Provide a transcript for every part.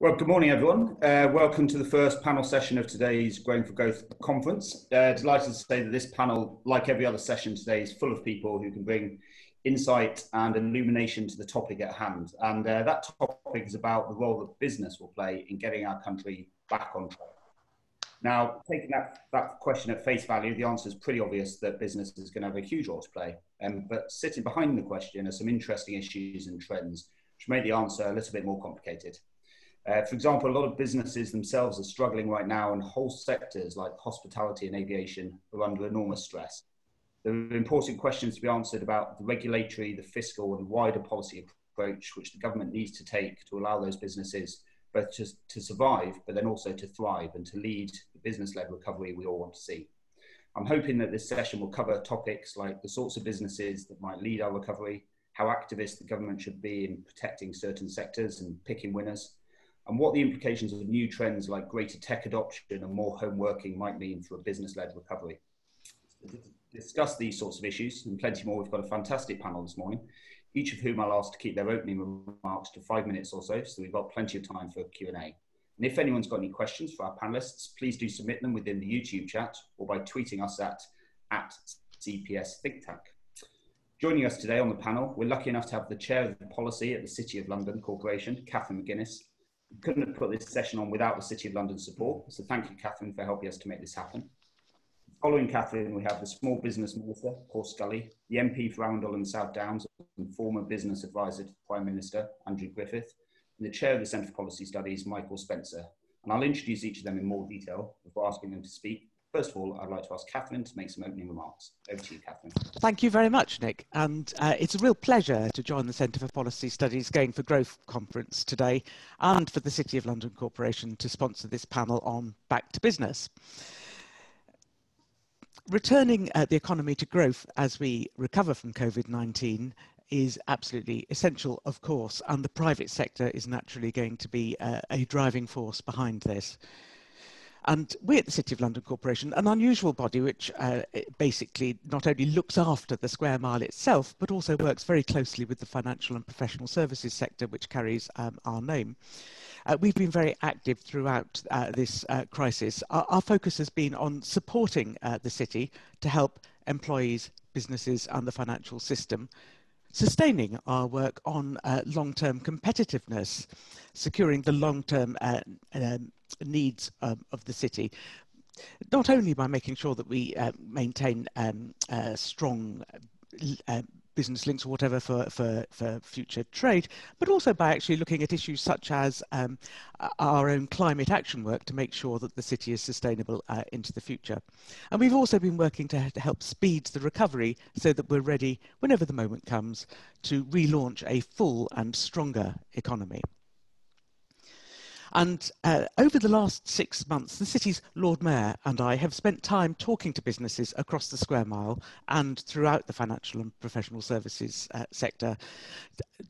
Well, good morning, everyone. Uh, welcome to the first panel session of today's Going for Growth conference. Uh, delighted to say that this panel, like every other session today, is full of people who can bring insight and illumination to the topic at hand. And uh, that topic is about the role that business will play in getting our country back on track. Now, taking that, that question at face value, the answer is pretty obvious that business is going to have a huge role to play. Um, but sitting behind the question are some interesting issues and trends, which make the answer a little bit more complicated. Uh, for example, a lot of businesses themselves are struggling right now, and whole sectors like hospitality and aviation are under enormous stress. There are important questions to be answered about the regulatory, the fiscal, and wider policy approach which the government needs to take to allow those businesses both to, to survive, but then also to thrive and to lead the business led recovery we all want to see. I'm hoping that this session will cover topics like the sorts of businesses that might lead our recovery, how activist the government should be in protecting certain sectors and picking winners, and what the implications of new trends like greater tech adoption and more home working might mean for a business-led recovery. To discuss these sorts of issues and plenty more, we've got a fantastic panel this morning, each of whom I'll ask to keep their opening remarks to five minutes or so, so we've got plenty of time for Q&A. And if anyone's got any questions for our panelists, please do submit them within the YouTube chat or by tweeting us at, at CPS Think Tank. Joining us today on the panel, we're lucky enough to have the Chair of the Policy at the City of London Corporation, Catherine McGuinness, couldn't have put this session on without the City of London support. So thank you, Catherine, for helping us to make this happen. Following Catherine, we have the Small Business Minister, Paul Scully, the MP for Arundel and South Downs and former business advisor to Prime Minister, Andrew Griffith, and the Chair of the Centre for Policy Studies, Michael Spencer. And I'll introduce each of them in more detail before asking them to speak. First of all, I'd like to ask Catherine to make some opening remarks. Over to you, Catherine. Thank you very much, Nick. And uh, it's a real pleasure to join the Centre for Policy Studies Going for Growth conference today and for the City of London Corporation to sponsor this panel on Back to Business. Returning uh, the economy to growth as we recover from COVID-19 is absolutely essential, of course, and the private sector is naturally going to be uh, a driving force behind this. And we at the City of London Corporation, an unusual body which uh, basically not only looks after the square mile itself, but also works very closely with the financial and professional services sector, which carries um, our name. Uh, we've been very active throughout uh, this uh, crisis. Our, our, focus has been on supporting uh, the city to help employees, businesses, and the financial system sustaining our work on uh, long-term competitiveness, securing the long-term uh, um, needs um, of the city, not only by making sure that we uh, maintain um, strong uh, business links or whatever for, for, for future trade, but also by actually looking at issues such as um, our own climate action work to make sure that the city is sustainable uh, into the future. And we've also been working to, to help speed the recovery so that we're ready whenever the moment comes to relaunch a full and stronger economy. And uh, over the last six months, the city's Lord Mayor and I have spent time talking to businesses across the square mile and throughout the financial and professional services uh, sector.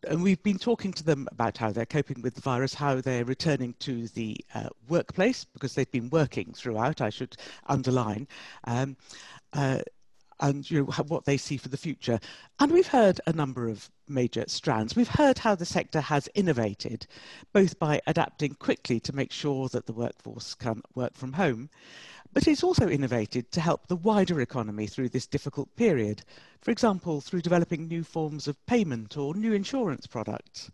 And we've been talking to them about how they're coping with the virus, how they're returning to the uh, workplace, because they've been working throughout, I should underline. Um, uh, and you know, what they see for the future. And we've heard a number of major strands. We've heard how the sector has innovated, both by adapting quickly to make sure that the workforce can work from home, but it's also innovated to help the wider economy through this difficult period, for example, through developing new forms of payment or new insurance products.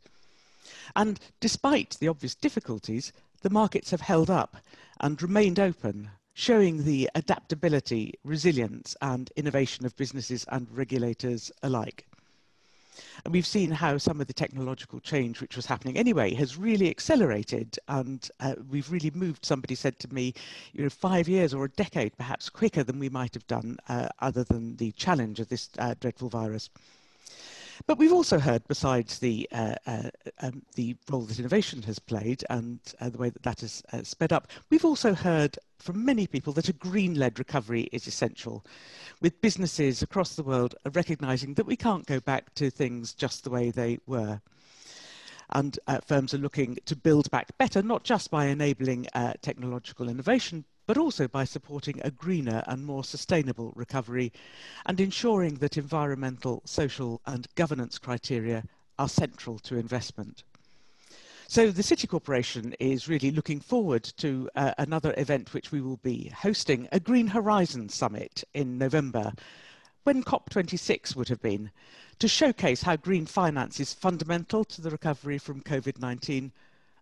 And despite the obvious difficulties, the markets have held up and remained open showing the adaptability, resilience and innovation of businesses and regulators alike. And we've seen how some of the technological change which was happening anyway has really accelerated and uh, we've really moved, somebody said to me, you know, five years or a decade perhaps quicker than we might have done uh, other than the challenge of this uh, dreadful virus. But we've also heard, besides the uh, uh, um, the role that innovation has played and uh, the way that that has uh, sped up, we've also heard from many people that a green-led recovery is essential, with businesses across the world recognizing that we can't go back to things just the way they were. And uh, firms are looking to build back better, not just by enabling uh, technological innovation, but also by supporting a greener and more sustainable recovery and ensuring that environmental, social and governance criteria are central to investment. So the City Corporation is really looking forward to uh, another event which we will be hosting, a Green Horizon Summit in November, when COP26 would have been, to showcase how green finance is fundamental to the recovery from COVID-19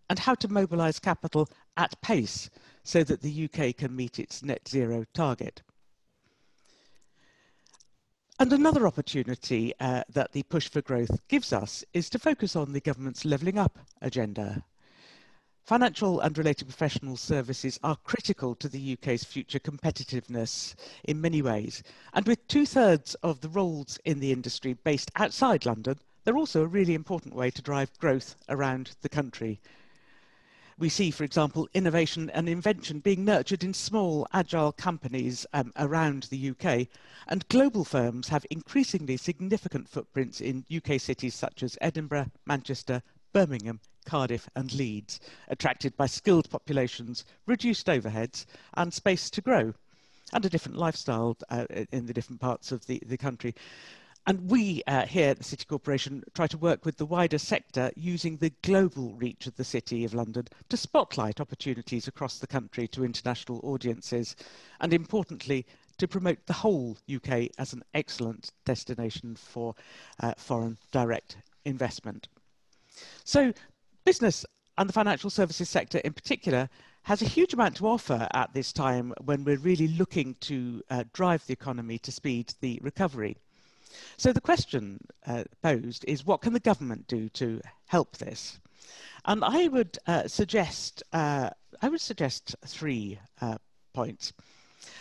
and how to mobilise capital at pace so that the UK can meet its net zero target. And another opportunity uh, that the push for growth gives us is to focus on the government's levelling up agenda. Financial and related professional services are critical to the UK's future competitiveness in many ways. And with two thirds of the roles in the industry based outside London, they're also a really important way to drive growth around the country. We see, for example, innovation and invention being nurtured in small, agile companies um, around the UK, and global firms have increasingly significant footprints in UK cities such as Edinburgh, Manchester, Birmingham, Cardiff, and Leeds, attracted by skilled populations, reduced overheads, and space to grow, and a different lifestyle uh, in the different parts of the, the country. And we uh, here at the City Corporation try to work with the wider sector using the global reach of the City of London to spotlight opportunities across the country to international audiences and importantly to promote the whole UK as an excellent destination for uh, foreign direct investment. So business and the financial services sector in particular has a huge amount to offer at this time when we're really looking to uh, drive the economy to speed the recovery. So the question uh, posed is what can the government do to help this? And I would uh, suggest uh, I would suggest three uh, points.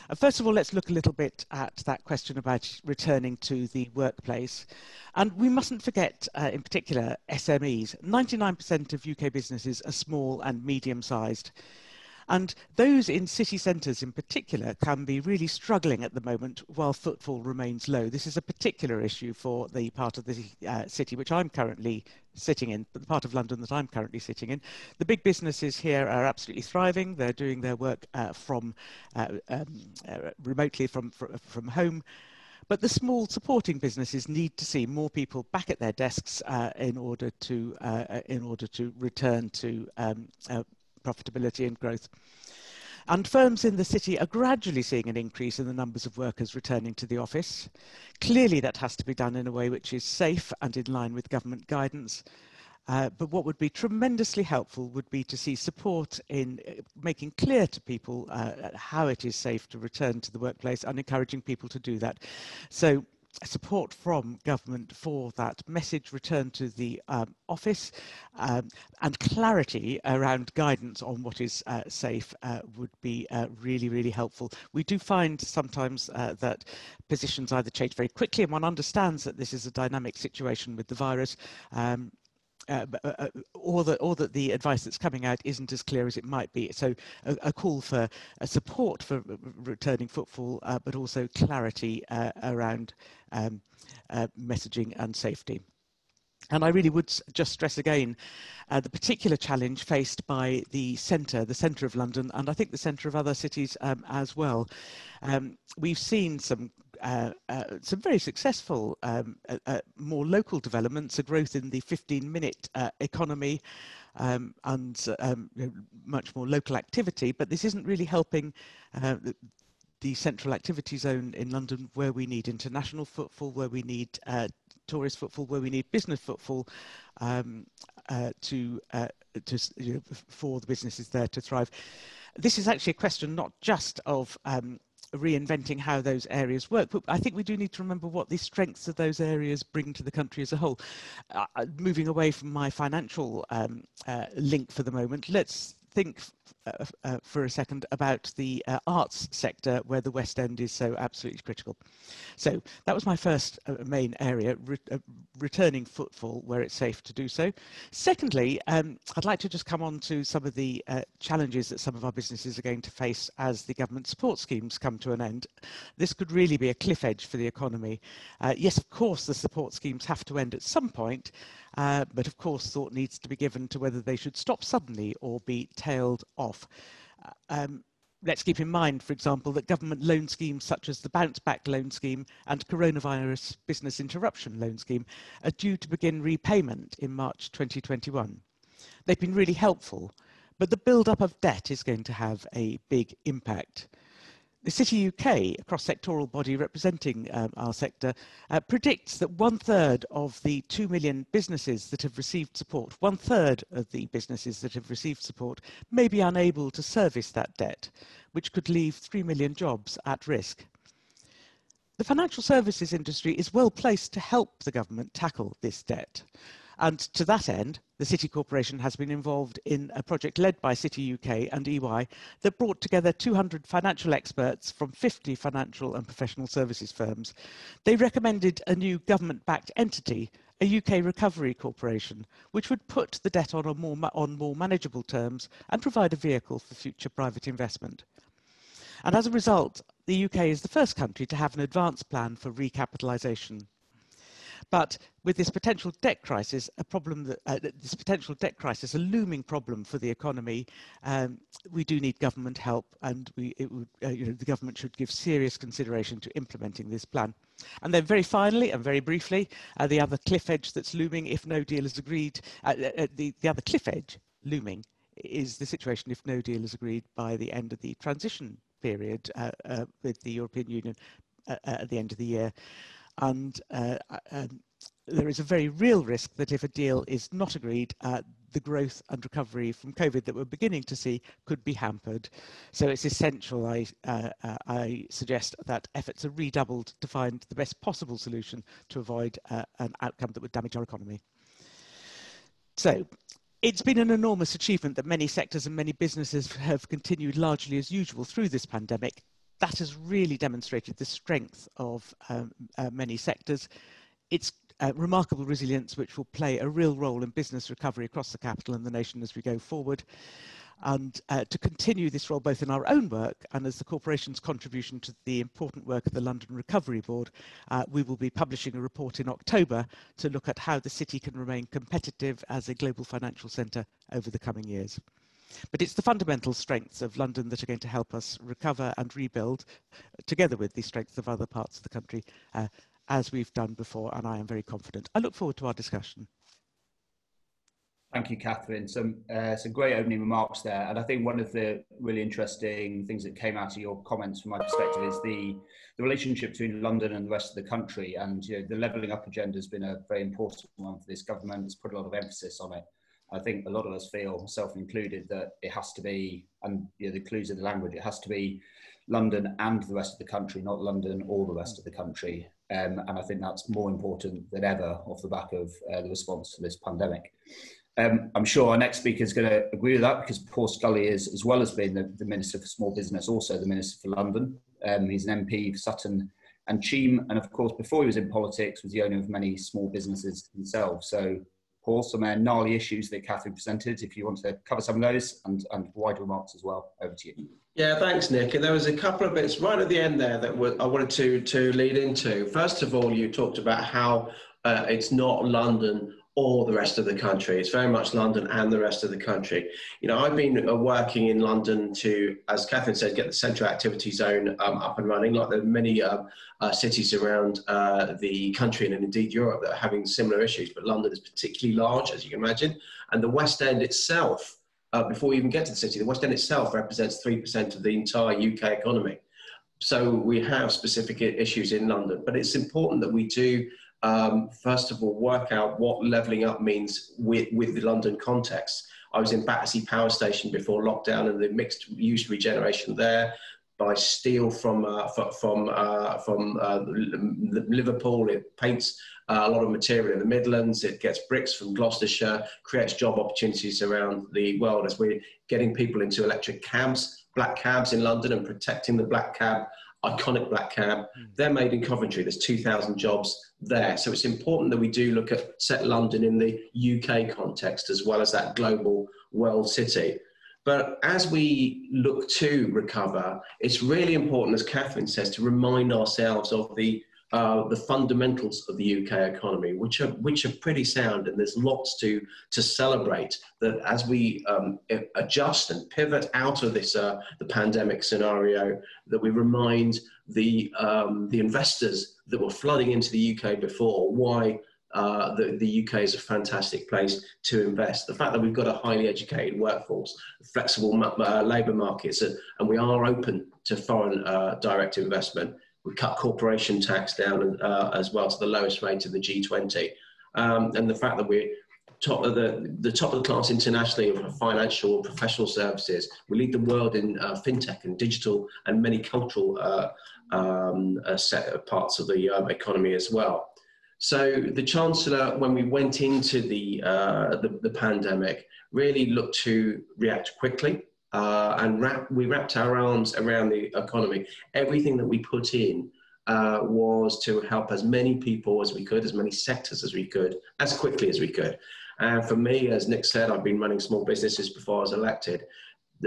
Uh, first of all, let's look a little bit at that question about returning to the workplace. And we mustn't forget, uh, in particular, SMEs. 99% of UK businesses are small and medium sized. And those in city centres in particular can be really struggling at the moment while footfall remains low. This is a particular issue for the part of the uh, city which I'm currently sitting in, the part of London that I'm currently sitting in. The big businesses here are absolutely thriving. They're doing their work uh, from uh, um, uh, remotely from, from home. But the small supporting businesses need to see more people back at their desks uh, in order to uh, in order to return to um, uh, profitability and growth. And firms in the city are gradually seeing an increase in the numbers of workers returning to the office. Clearly, that has to be done in a way which is safe and in line with government guidance. Uh, but what would be tremendously helpful would be to see support in uh, making clear to people uh, how it is safe to return to the workplace and encouraging people to do that. So support from government for that message return to the um, office um, and clarity around guidance on what is uh, safe uh, would be uh, really, really helpful. We do find sometimes uh, that positions either change very quickly and one understands that this is a dynamic situation with the virus. Um, uh, uh, uh, or that or that the advice that's coming out isn't as clear as it might be. So a, a call for a support for returning footfall, uh, but also clarity uh, around um, uh, messaging and safety. And I really would just stress again uh, the particular challenge faced by the centre, the centre of London, and I think the centre of other cities um, as well. Um, we've seen some uh, uh, some very successful, um, uh, uh more local developments, a growth in the 15-minute uh, economy, um, and um, much more local activity. But this isn't really helping the, the, central activity zone in London, where we need international footfall, where we need tourist footfall, where we need business footfall um, to to you know, for the businesses there to thrive. This is actually a question not just of um, reinventing how those areas work. But I think we do need to remember what the strengths of those areas bring to the country as a whole. Uh, uh moving away from my financial um, uh, link for the moment, let's think uh, uh, for a second about the uh, arts sector where the West End is so absolutely critical. So that was my first uh, main area, re uh, returning footfall where it's safe to do so. Secondly, um, I'd like to just come on to some of the uh, challenges that some of our businesses are going to face as the government support schemes come to an end. This could really be a cliff edge for the economy. yes, of course, the support schemes have to end at some point, but of course, thought needs to be given to whether they should stop suddenly or be tailed off. Uh, um, let's keep in mind, for example, that government loan schemes such as the Bounce Back Loan Scheme and Coronavirus Business Interruption Loan Scheme are due to begin repayment in March 2021. They've been really helpful, but the build-up of debt is going to have a big impact. The City UK, a cross-sectoral body representing um, our sector, uh, predicts that one third of the 2 million businesses that have received support, one third of the businesses that have received support may be unable to service that debt, which could leave 3 million jobs at risk. The financial services industry is well placed to help the government tackle this debt. And to that end, the City Corporation has been involved in a project led by City UK and EY that brought together 200 financial experts from 50 financial and professional services firms. They recommended a new government-backed entity, a UK recovery corporation, which would put the debt on, more, on more manageable terms and provide a vehicle for future private investment. And as a result, the UK is the first country to have an advanced plan for recapitalisation. But with this potential debt crisis, a problem that uh, this potential debt crisis, a looming problem for the economy, um, we do need government help, and we, would, uh, you know, the government should give serious consideration to implementing this plan. And then, very finally and very briefly, uh, the other cliff edge that's looming if no deal is agreed. Uh, uh, the the other cliff edge looming is the situation if no deal is agreed by the end of the transition period uh, with the European Union at the end of the year. And uh, um, there is a very real risk that if a deal is not agreed, uh, the growth and recovery from COVID that we're beginning to see could be hampered. So it's essential, I, uh, uh, I suggest, that efforts are redoubled to find the best possible solution to avoid uh, an outcome that would damage our economy. So it's been an enormous achievement that many sectors and many businesses have continued largely as usual through this pandemic that has really demonstrated the strength of um, uh, many sectors. It's uh, remarkable resilience, which will play a real role in business recovery across the capital and the nation as we go forward. And uh, to continue this role both in our own work and as the corporation's contribution to the important work of the London Recovery Board, uh, we will be publishing a report in October to look at how the city can remain competitive as a global financial centre over the coming years. But it's the fundamental strengths of London that are going to help us recover and rebuild, together with the strengths of other parts of the country, uh, as we've done before, and I am very confident. I look forward to our discussion. Thank you, Catherine. Some uh, some great opening remarks there, and I think one of the really interesting things that came out of your comments, from my perspective, is the the relationship between London and the rest of the country. And you know, the levelling up agenda has been a very important one for this government. It's put a lot of emphasis on it. I think a lot of us feel, self included, that it has to be, and you know, the clues of the language, it has to be London and the rest of the country, not London or the rest of the country. Um, and I think that's more important than ever off the back of uh, the response to this pandemic. Um, I'm sure our next speaker is going to agree with that because Paul Scully is, as well as being the, the Minister for Small Business, also the Minister for London. Um, he's an MP for Sutton and Cheam, and of course, before he was in politics, was the owner of many small businesses himself. So Some uh, gnarly issues that Catherine presented. If you want to cover some of those and, and wider remarks as well, over to you. Yeah, thanks, Nick. And there was a couple of bits right at the end there that I wanted to to lead into. First of all, you talked about how uh, it's not London or the rest of the country. It's very much London and the rest of the country. You know, I've been uh, working in London to, as Catherine said, get the central activity zone um, up and running, like there are many uh, uh, cities around uh, the country and indeed Europe that are having similar issues. But London is particularly large, as you can imagine. And the West End itself, uh, before we even get to the city, the West End itself represents 3% of the entire UK economy. So we have specific issues in London, but it's important that we do um, first of all, work out what levelling up means with, with the London context. I was in Battersea Power Station before lockdown and the mixed use regeneration there by steel from uh, from uh, from uh, Liverpool. It paints uh, a lot of material in the Midlands. It gets bricks from Gloucestershire, creates job opportunities around the world as we're getting people into electric cabs, black cabs in London, and protecting the black cab iconic black cab. Hmm. They're made in Coventry. There's 2,000 jobs there. So it's important that we do look at set London in the UK context as well as that global world city. But as we look to recover, it's really important, as Catherine says, to remind ourselves of the uh, the fundamentals of the UK economy, which are which are pretty sound, and there's lots to to celebrate. That as we um, adjust and pivot out of this uh, the pandemic scenario, that we remind the um, the investors that were flooding into the UK before why uh, the, the UK is a fantastic place to invest. The fact that we've got a highly educated workforce, flexible uh, labour markets, and we are open to foreign uh, direct investment. We cut corporation tax down uh, as well to the lowest rate of the G20. Um, and the fact that we're top of the, the top of the class internationally in financial and professional services. We lead the world in uh, fintech and digital and many cultural uh, um, set of parts of the um, economy as well. So the Chancellor, when we went into the, uh, the, the, pandemic, really looked to react quickly uh, and wrap, we wrapped our arms around the economy. Everything that we put in uh, was to help as many people as we could, as many sectors as we could, as quickly as we could. And for me, as Nick said, I've been running small businesses before I was elected.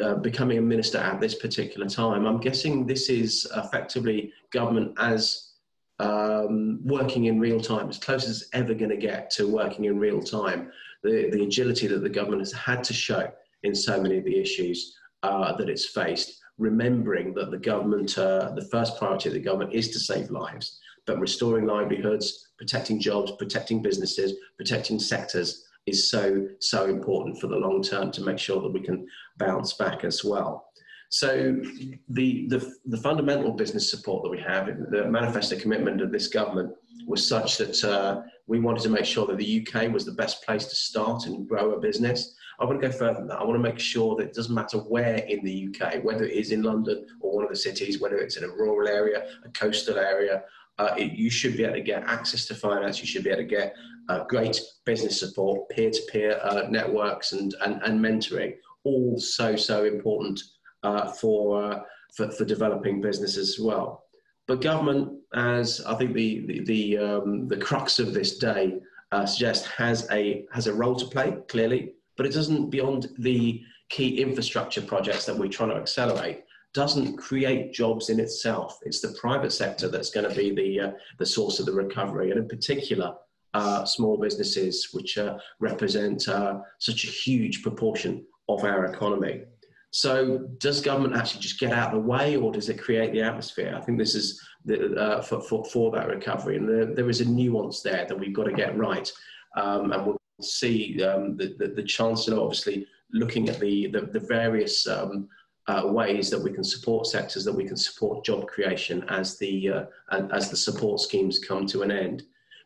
Uh, becoming a minister at this particular time, I'm guessing this is effectively government as um, working in real time, as close as ever going to get to working in real time. The, the agility that the government has had to show in so many of the issues uh, that it's faced, remembering that the government, uh, the first priority of the government is to save lives, but restoring livelihoods, protecting jobs, protecting businesses, protecting sectors is so, so important for the long term to make sure that we can bounce back as well. So the, the, the, fundamental business support that we have, the manifesto commitment of this government was such that uh, we wanted to make sure that the UK was the best place to start and grow a business. I want to go further than that. I want to make sure that it doesn't matter where in the UK, whether it is in London or one of the cities, whether it's in a rural area, a coastal area, uh, it, you should be able to get access to finance. You should be able to get uh, great business support, peer-to-peer uh, networks and, and, and mentoring, all so, so important uh, for, uh, for, for developing businesses as well. But government, as I think the the the, um, the crux of this day suggests, has a has a role to play clearly, but it doesn't beyond the key infrastructure projects that we're trying to accelerate doesn't create jobs in itself. It's the private sector that's going to be the uh, the source of the recovery, and in particular, uh, small businesses, which uh, represent uh, such a huge proportion of our economy. So does government actually just get out of the way or does it create the atmosphere? I think this is the, uh, for, for, for, that recovery. And there, is a nuance there that we've got to get right. Um, and we'll see um, the, the, the, Chancellor obviously looking at the, the, the various um, uh, ways that we can support sectors, that we can support job creation as the, uh, as the support schemes come to an end.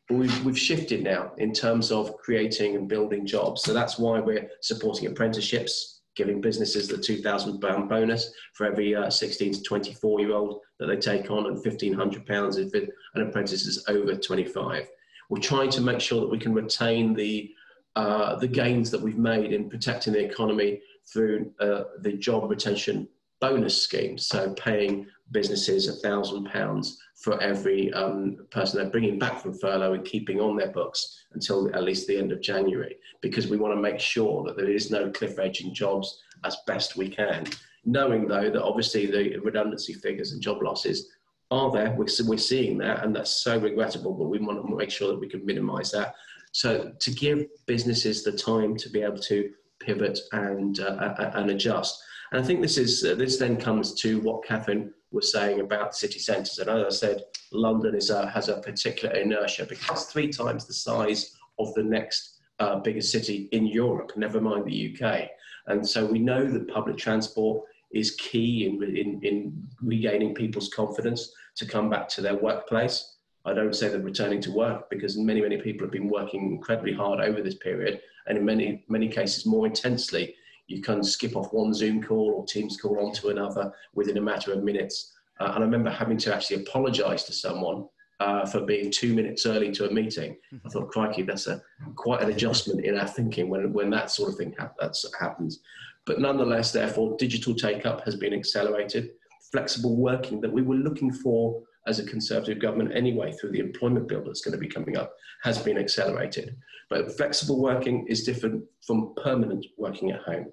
But we've, we've shifted now in terms of creating and building jobs. So that's why we're supporting apprenticeships, giving businesses the £2,000 bonus for every uh, 16 to 24 year old that they take on, and £1,500 if an apprentice is over 25. We're trying to make sure that we can retain the, uh, the gains that we've made in protecting the economy through uh, the job retention bonus scheme. So paying businesses a £1,000 for every um, person they're bringing back from furlough and keeping on their books until at least the end of January, because we want to make sure that there is no cliff edge in jobs as best we can. Knowing though that obviously the redundancy figures and job losses are there, we're, we're seeing that, and that's so regrettable, but we want to make sure that we can minimize that. So to give businesses the time to be able to pivot and, uh, and adjust. And I think this is uh, this then comes to what Catherine was saying about city centres. And as I said, London is a, has a particular inertia because it's three times the size of the next uh, biggest city in Europe, never mind the UK. And so we know that public transport is key in, in, in regaining people's confidence to come back to their workplace. I don't say they're returning to work because many, many people have been working incredibly hard over this period and in many, many cases more intensely you can skip off one Zoom call or Teams call onto another within a matter of minutes. Uh, and I remember having to actually apologize to someone uh, for being two minutes early to a meeting. Mm-hmm. I thought, crikey, that's a quite an adjustment in our thinking when, when that sort of thing ha- happens. But nonetheless, therefore, digital take up has been accelerated. Flexible working that we were looking for as a Conservative government anyway through the employment bill that's going to be coming up has been accelerated. But flexible working is different from permanent working at home.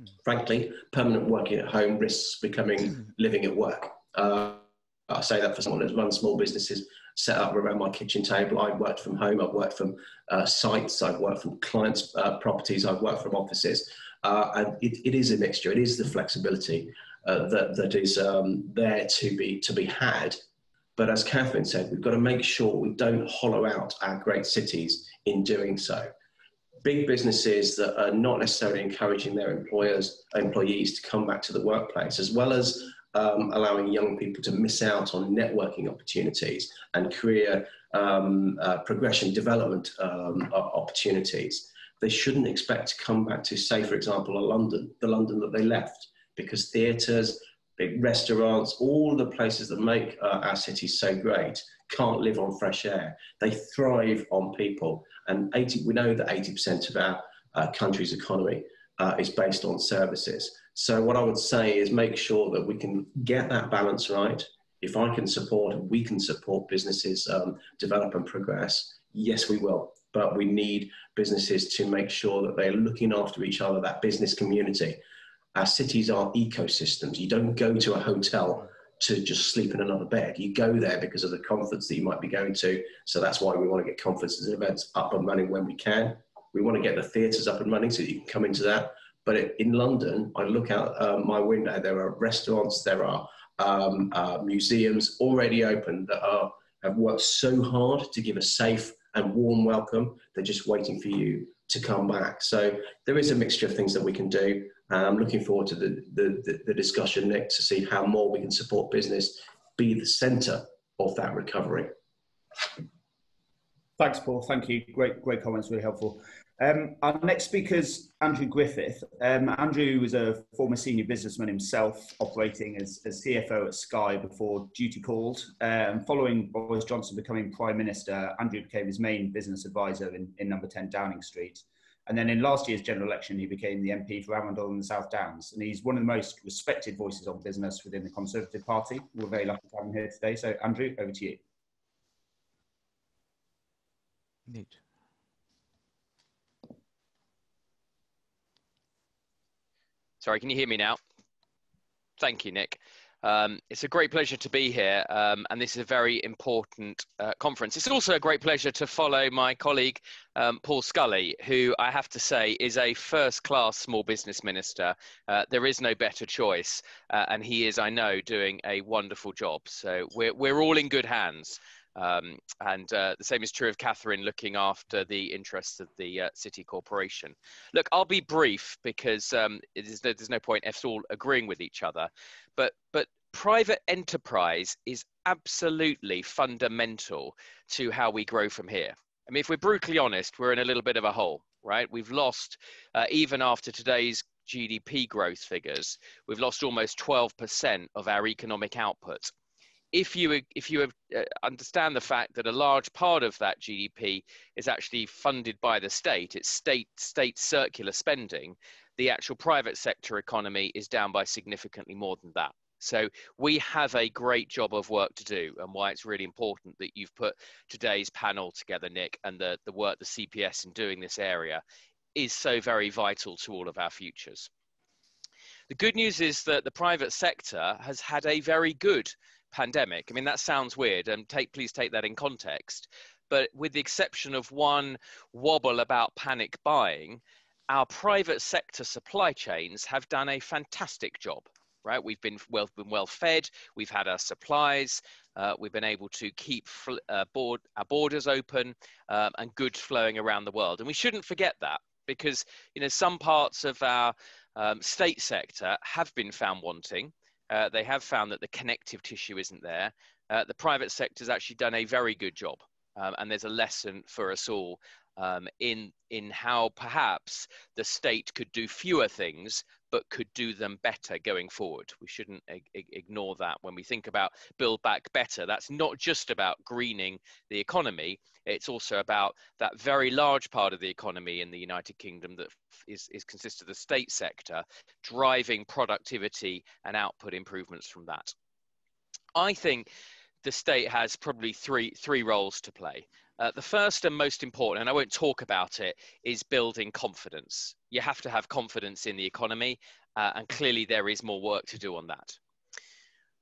Mm. Frankly, permanent working at home risks becoming living at work. Uh, I say that for someone who's run small businesses set up around my kitchen table. I've worked from home, I've worked from uh, sites, I've worked from clients' uh, properties, I've worked from offices. Uh, and it, it is a mixture, it is the flexibility uh, that, that is um, there to be, to be had but as Catherine said, we've got to make sure we don't hollow out our great cities in doing so. Big businesses that are not necessarily encouraging their employers, employees to come back to the workplace, as well as um, allowing young people to miss out on networking opportunities and career um, uh, progression development um, opportunities. They shouldn't expect to come back to, say, for example, a London, the London that they left, because theatres, restaurants, all the places that make uh, our cities so great can't live on fresh air. They thrive on people. And 80, we know that 80% of our uh, country's economy uh, is based on services. So what I would say is make sure that we can get that balance right. If I can support and we can support businesses um, develop and progress, yes, we will. But we need businesses to make sure that they're looking after each other, that business community. Our cities are ecosystems. You don't go to a hotel to just sleep in another bed. You go there because of the conference that you might be going to. So that's why we want to get conferences and events up and running when we can. We want to get the theatres up and running so that you can come into that. But in London, I look out uh, my window, there are restaurants, there are um, uh, museums already open that are, have worked so hard to give a safe and warm welcome. They're just waiting for you to come back. So there is a mixture of things that we can do. Uh, I'm looking forward to the, the, the discussion, Nick, to see how more we can support business be the centre of that recovery. Thanks, Paul. Thank you. Great, great comments. Really helpful. Um, our next speaker is Andrew Griffith. Um, Andrew was a former senior businessman himself, operating as, as CFO at Sky before duty called. Um, following Boris Johnson becoming Prime Minister, Andrew became his main business advisor in, in number 10 Downing Street. And then in last year's general election, he became the MP for Arundel and the South Downs. And he's one of the most respected voices on business within the Conservative Party. We're very lucky to have him here today. So, Andrew, over to you. Neat. Sorry, can you hear me now? Thank you, Nick. Um, it's a great pleasure to be here, um, and this is a very important uh, conference. It's also a great pleasure to follow my colleague um, Paul Scully, who I have to say is a first class small business minister. Uh, there is no better choice, uh, and he is, I know, doing a wonderful job. So we're, we're all in good hands. Um, and uh, the same is true of Catherine looking after the interests of the uh, city corporation. Look, I'll be brief because um, there's no point us all agreeing with each other. But, but private enterprise is absolutely fundamental to how we grow from here. I mean, if we're brutally honest, we're in a little bit of a hole, right? We've lost, uh, even after today's GDP growth figures, we've lost almost 12% of our economic output if you if you uh, understand the fact that a large part of that GDP is actually funded by the state, it's state state circular spending, the actual private sector economy is down by significantly more than that. So we have a great job of work to do, and why it's really important that you've put today's panel together, Nick, and the the work the CPS in doing this area is so very vital to all of our futures. The good news is that the private sector has had a very good pandemic. I mean, that sounds weird, and take please take that in context. But with the exception of one wobble about panic buying, our private sector supply chains have done a fantastic job. Right, we've been well been well fed. We've had our supplies. Uh, we've been able to keep uh, board, our borders open um, and goods flowing around the world. And we shouldn't forget that because you know some parts of our um, state sector have been found wanting uh, they have found that the connective tissue isn't there. Uh, the private sector has actually done a very good job. Um, and there's a lesson for us all um, in, in how perhaps the state could do fewer things, but could do them better going forward. We shouldn't ignore that when we think about Build Back Better. That's not just about greening the economy, it's also about that very large part of the economy in the United Kingdom that is, is consists of the state sector, driving productivity and output improvements from that. I think the state has probably three, three roles to play. Uh, the first and most important, and I won't talk about it, is building confidence. You have to have confidence in the economy, uh, and clearly there is more work to do on that.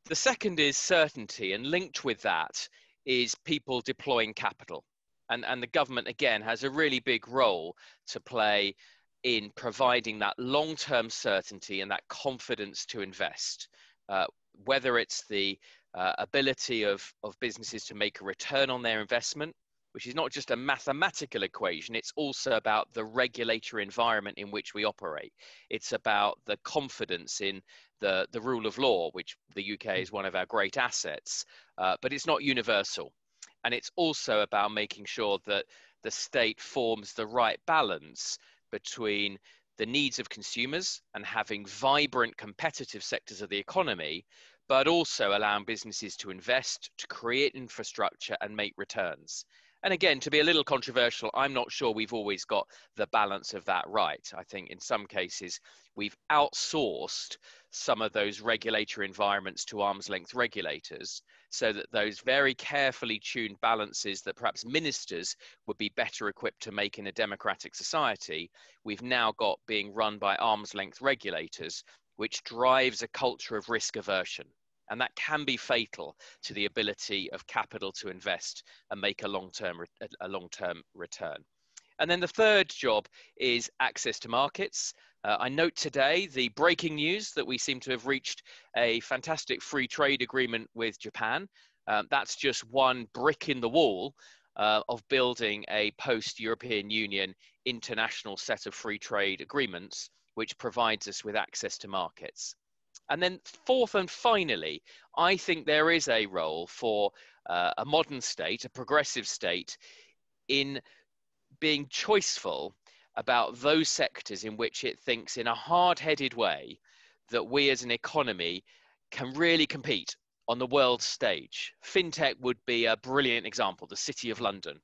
The second is certainty, and linked with that is people deploying capital. And, and the government, again, has a really big role to play in providing that long term certainty and that confidence to invest. Uh, whether it's the uh, ability of, of businesses to make a return on their investment, which is not just a mathematical equation, it's also about the regulatory environment in which we operate. It's about the confidence in the, the rule of law, which the UK is one of our great assets, uh, but it's not universal. And it's also about making sure that the state forms the right balance between the needs of consumers and having vibrant competitive sectors of the economy, but also allowing businesses to invest, to create infrastructure and make returns. And again, to be a little controversial, I'm not sure we've always got the balance of that right. I think in some cases we've outsourced some of those regulatory environments to arm's length regulators so that those very carefully tuned balances that perhaps ministers would be better equipped to make in a democratic society, we've now got being run by arm's length regulators, which drives a culture of risk aversion. And that can be fatal to the ability of capital to invest and make a long-term, a long-term return. And then the third job is access to markets. Uh, I note today the breaking news that we seem to have reached a fantastic free trade agreement with Japan. Um, that's just one brick in the wall uh, of building a post European Union international set of free trade agreements, which provides us with access to markets. And then, fourth and finally, I think there is a role for uh, a modern state, a progressive state, in being choiceful about those sectors in which it thinks in a hard headed way that we as an economy can really compete on the world stage. FinTech would be a brilliant example, the City of London.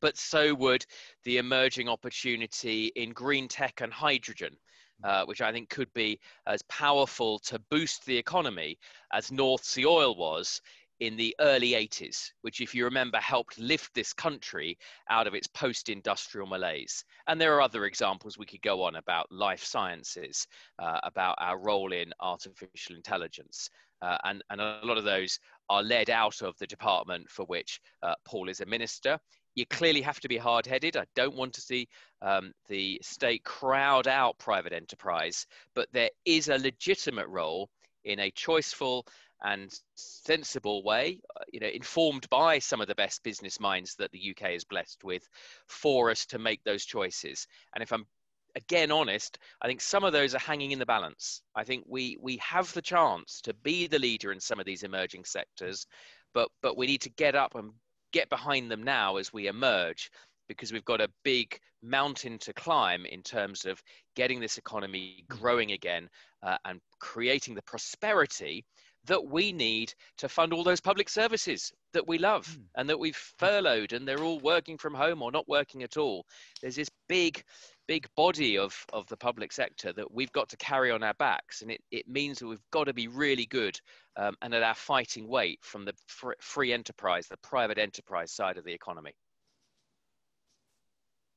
But so would the emerging opportunity in green tech and hydrogen, uh, which I think could be as powerful to boost the economy as North Sea oil was in the early 80s, which, if you remember, helped lift this country out of its post industrial malaise. And there are other examples we could go on about life sciences, uh, about our role in artificial intelligence. Uh, and, and a lot of those are led out of the department for which uh, Paul is a minister. You clearly have to be hard headed. I don't want to see um, the state crowd out private enterprise, but there is a legitimate role in a choiceful and sensible way, uh, you know, informed by some of the best business minds that the UK is blessed with, for us to make those choices. And if I'm again honest, I think some of those are hanging in the balance. I think we we have the chance to be the leader in some of these emerging sectors, but but we need to get up and get behind them now as we emerge because we've got a big mountain to climb in terms of getting this economy growing again uh, and creating the prosperity that we need to fund all those public services that we love mm. and that we've furloughed and they're all working from home or not working at all. There's this big, big body of, of the public sector that we've got to carry on our backs. And it, it means that we've got to be really good um, and at our fighting weight from the fr- free enterprise, the private enterprise side of the economy.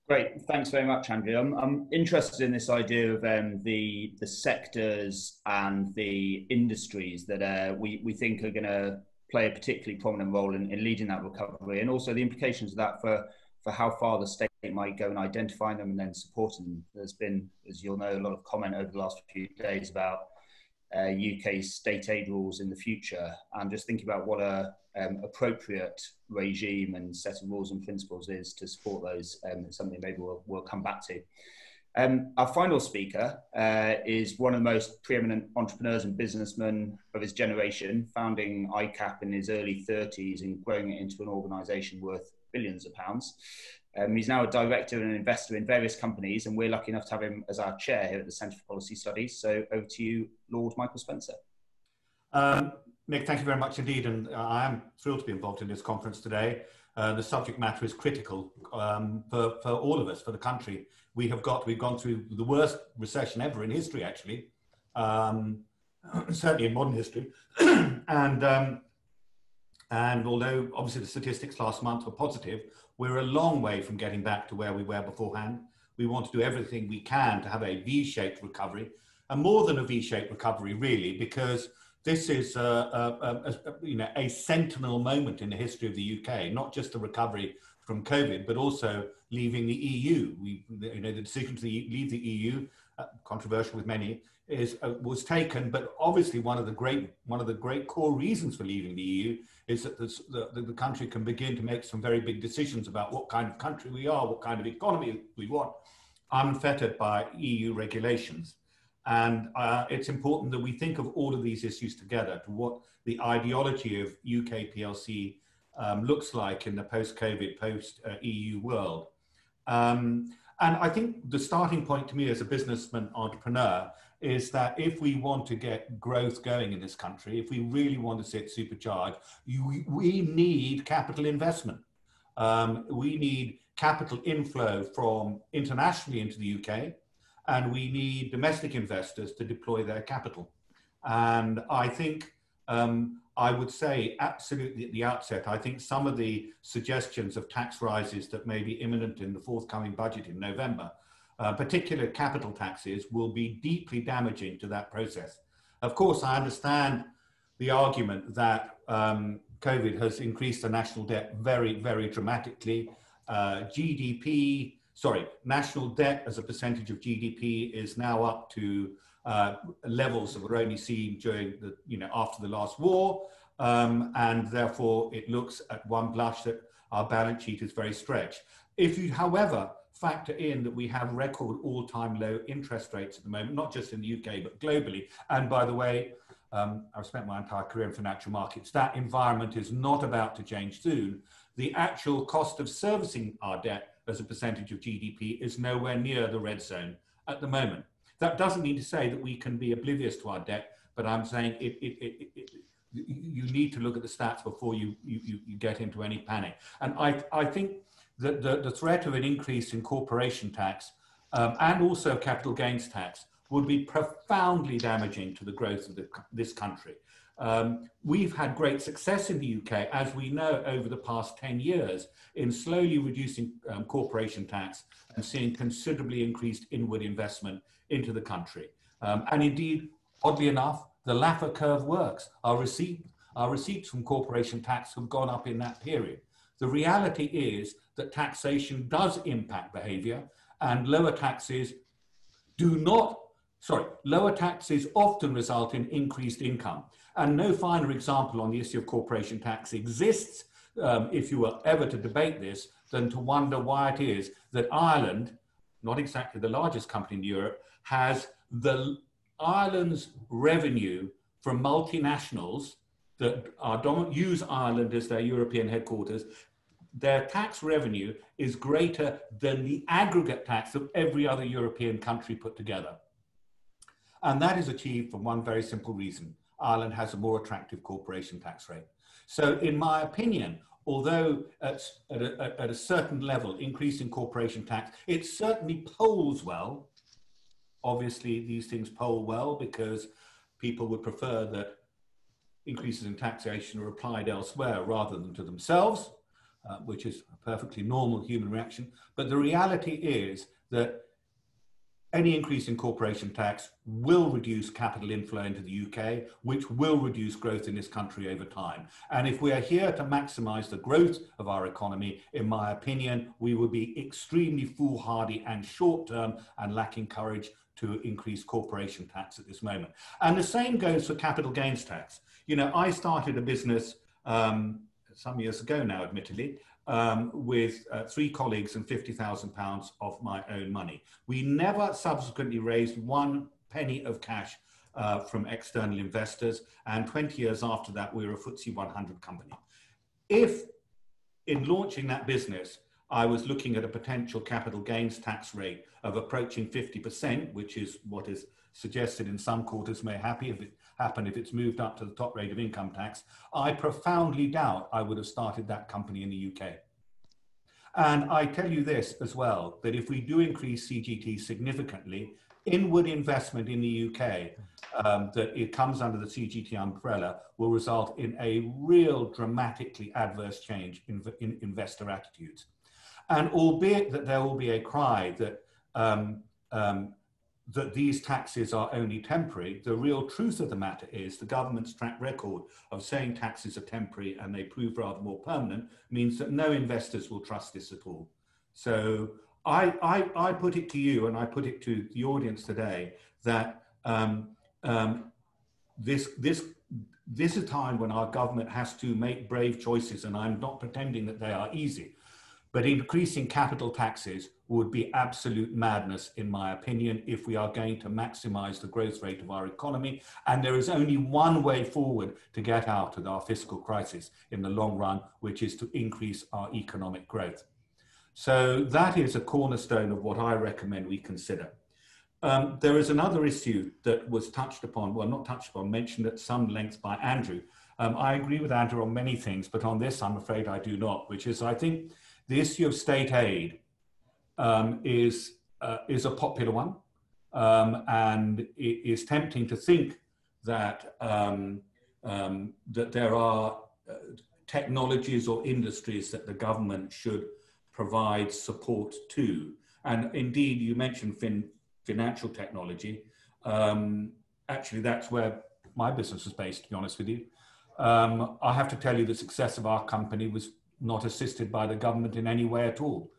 Great, thanks very much, Andrew. I'm, I'm interested in this idea of um, the the sectors and the industries that uh, we we think are going to play a particularly prominent role in, in, leading that recovery, and also the implications of that for for how far the state might go in identifying them and then supporting them. There's been, as you'll know, a lot of comment over the last few days about uh, UK state aid rules in the future, and just thinking about what a um, appropriate regime and set of rules and principles is to support those. Um, something maybe we'll, we'll come back to. Um, our final speaker uh, is one of the most preeminent entrepreneurs and businessmen of his generation, founding ICAP in his early 30s and growing it into an organisation worth billions of pounds. Um, he's now a director and an investor in various companies, and we're lucky enough to have him as our chair here at the Centre for Policy Studies. So over to you, Lord Michael Spencer. Um, Nick, thank you very much indeed, and uh, I am thrilled to be involved in this conference today. Uh, the subject matter is critical um, for, for all of us, for the country. We have got, we've gone through the worst recession ever in history, actually, um, certainly in modern history. and, um, and although obviously the statistics last month were positive, we're a long way from getting back to where we were beforehand. We want to do everything we can to have a V-shaped recovery, and more than a V-shaped recovery, really, because this is a, a, a, you know a sentinel moment in the history of the UK, not just the recovery from COVID, but also leaving the EU. We, you know, the decision to leave the EU, uh, controversial with many, is uh, was taken, but obviously one of the great one of the great core reasons for leaving the EU is that the, the, the country can begin to make some very big decisions about what kind of country we are, what kind of economy we want, unfettered by EU regulations. And uh, it's important that we think of all of these issues together to what the ideology of UK PLC um, looks like in the post-COVID, post-EU world. Um, and I think the starting point to me as a businessman entrepreneur is that if we want to get growth going in this country, if we really want to see it supercharged, you, we need capital investment. Um, we need capital inflow from internationally into the UK, and we need domestic investors to deploy their capital. And I think um, I would say absolutely at the outset, I think some of the suggestions of tax rises that may be imminent in the forthcoming budget in November, uh, particular capital taxes, will be deeply damaging to that process. Of course, I understand the argument that um, COVID has increased the national debt very, very dramatically. Uh, GDP, sorry, national debt as a percentage of GDP is now up to uh, levels that were only seen during the, you know, after the last war. Um, and therefore it looks at one blush that our balance sheet is very stretched. If you, however, factor in that we have record all-time low interest rates at the moment, not just in the UK, but globally. And by the way, um, I've spent my entire career in financial markets. That environment is not about to change soon. The actual cost of servicing our debt as a percentage of GDP is nowhere near the red zone at the moment. That doesn't mean to say that we can be oblivious to our debt, but I'm saying it, it, it, you need to look at the stats before you, you, you get into any panic. And I, I think that the, the threat of an increase in corporation tax um, and also capital gains tax would be profoundly damaging to the growth of the, this country. Um, we've had great success in the UK, as we know, over the past 10 years in slowly reducing um, corporation tax and seeing considerably increased inward investment into the country. Um, and indeed, oddly enough, the Laffer curve works. Our, receipt, our receipts from corporation tax have gone up in that period. The reality is that taxation does impact behavior and lower taxes do not, sorry, lower taxes often result in increased income. And no finer example on the issue of corporation tax exists um, if you were ever to debate this than to wonder why it is that Ireland, not exactly the largest company in Europe, has the Ireland's revenue from multinationals that are use Ireland as their European headquarters, their tax revenue is greater than the aggregate tax of every other European country put together. And that is achieved for one very simple reason. Ireland has a more attractive corporation tax rate. So in my opinion, although at, at, a, at a certain level, increasing corporation tax, it certainly polls well Obviously, these things poll well because people would prefer that increases in taxation are applied elsewhere rather than to themselves, uh, which is a perfectly normal human reaction. But the reality is that any increase in corporation tax will reduce capital inflow into the UK, which will reduce growth in this country over time. And if we are here to maximize the growth of our economy, in my opinion, we would be extremely foolhardy and short term and lacking courage to increase corporation tax at this moment. And the same goes for capital gains tax. You know, I started a business um, some years ago now, admittedly, um, with uh, three colleagues and £50,000 of my own money. We never subsequently raised one penny of cash uh, from external investors. And 20 years after that, we were a FTSE 100 company. If in launching that business, I was looking at a potential capital gains tax rate of approaching 50%, which is what is suggested in some quarters may happy if it happen if it's moved up to the top rate of income tax. I profoundly doubt I would have started that company in the UK. And I tell you this as well, that if we do increase CGT significantly, inward investment in the UK um, that it comes under the CGT umbrella will result in a real dramatically adverse change in, in investor attitudes. And albeit that there will be a cry that, um, um, that these taxes are only temporary, the real truth of the matter is the government's track record of saying taxes are temporary and they prove rather more permanent means that no investors will trust this at all. So I, I, I put it to you and I put it to the audience today that um, um, this, this, this is a time when our government has to make brave choices, and I'm not pretending that they are easy. But increasing capital taxes would be absolute madness, in my opinion, if we are going to maximize the growth rate of our economy. And there is only one way forward to get out of our fiscal crisis in the long run, which is to increase our economic growth. So that is a cornerstone of what I recommend we consider. Um, there is another issue that was touched upon, well, not touched upon, mentioned at some length by Andrew. Um, I agree with Andrew on many things, but on this, I'm afraid I do not, which is I think the issue of state aid um, is, uh, is a popular one. Um, and it is tempting to think that, um, um, that there are uh, technologies or industries that the government should provide support to. And indeed, you mentioned fin financial technology. Um, actually, that's where my business is based, to be honest with you. Um, I have to tell you the success of our company was not assisted by the government in any way at all.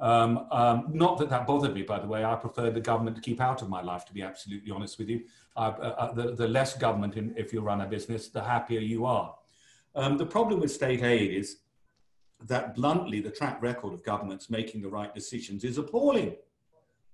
Um, um, not that that bothered me, by the way. I prefer the government to keep out of my life, to be absolutely honest with you. Uh, uh, the, the, less government, in, if you run a business, the happier you are. Um, the problem with state aid is that bluntly, the track record of governments making the right decisions is appalling.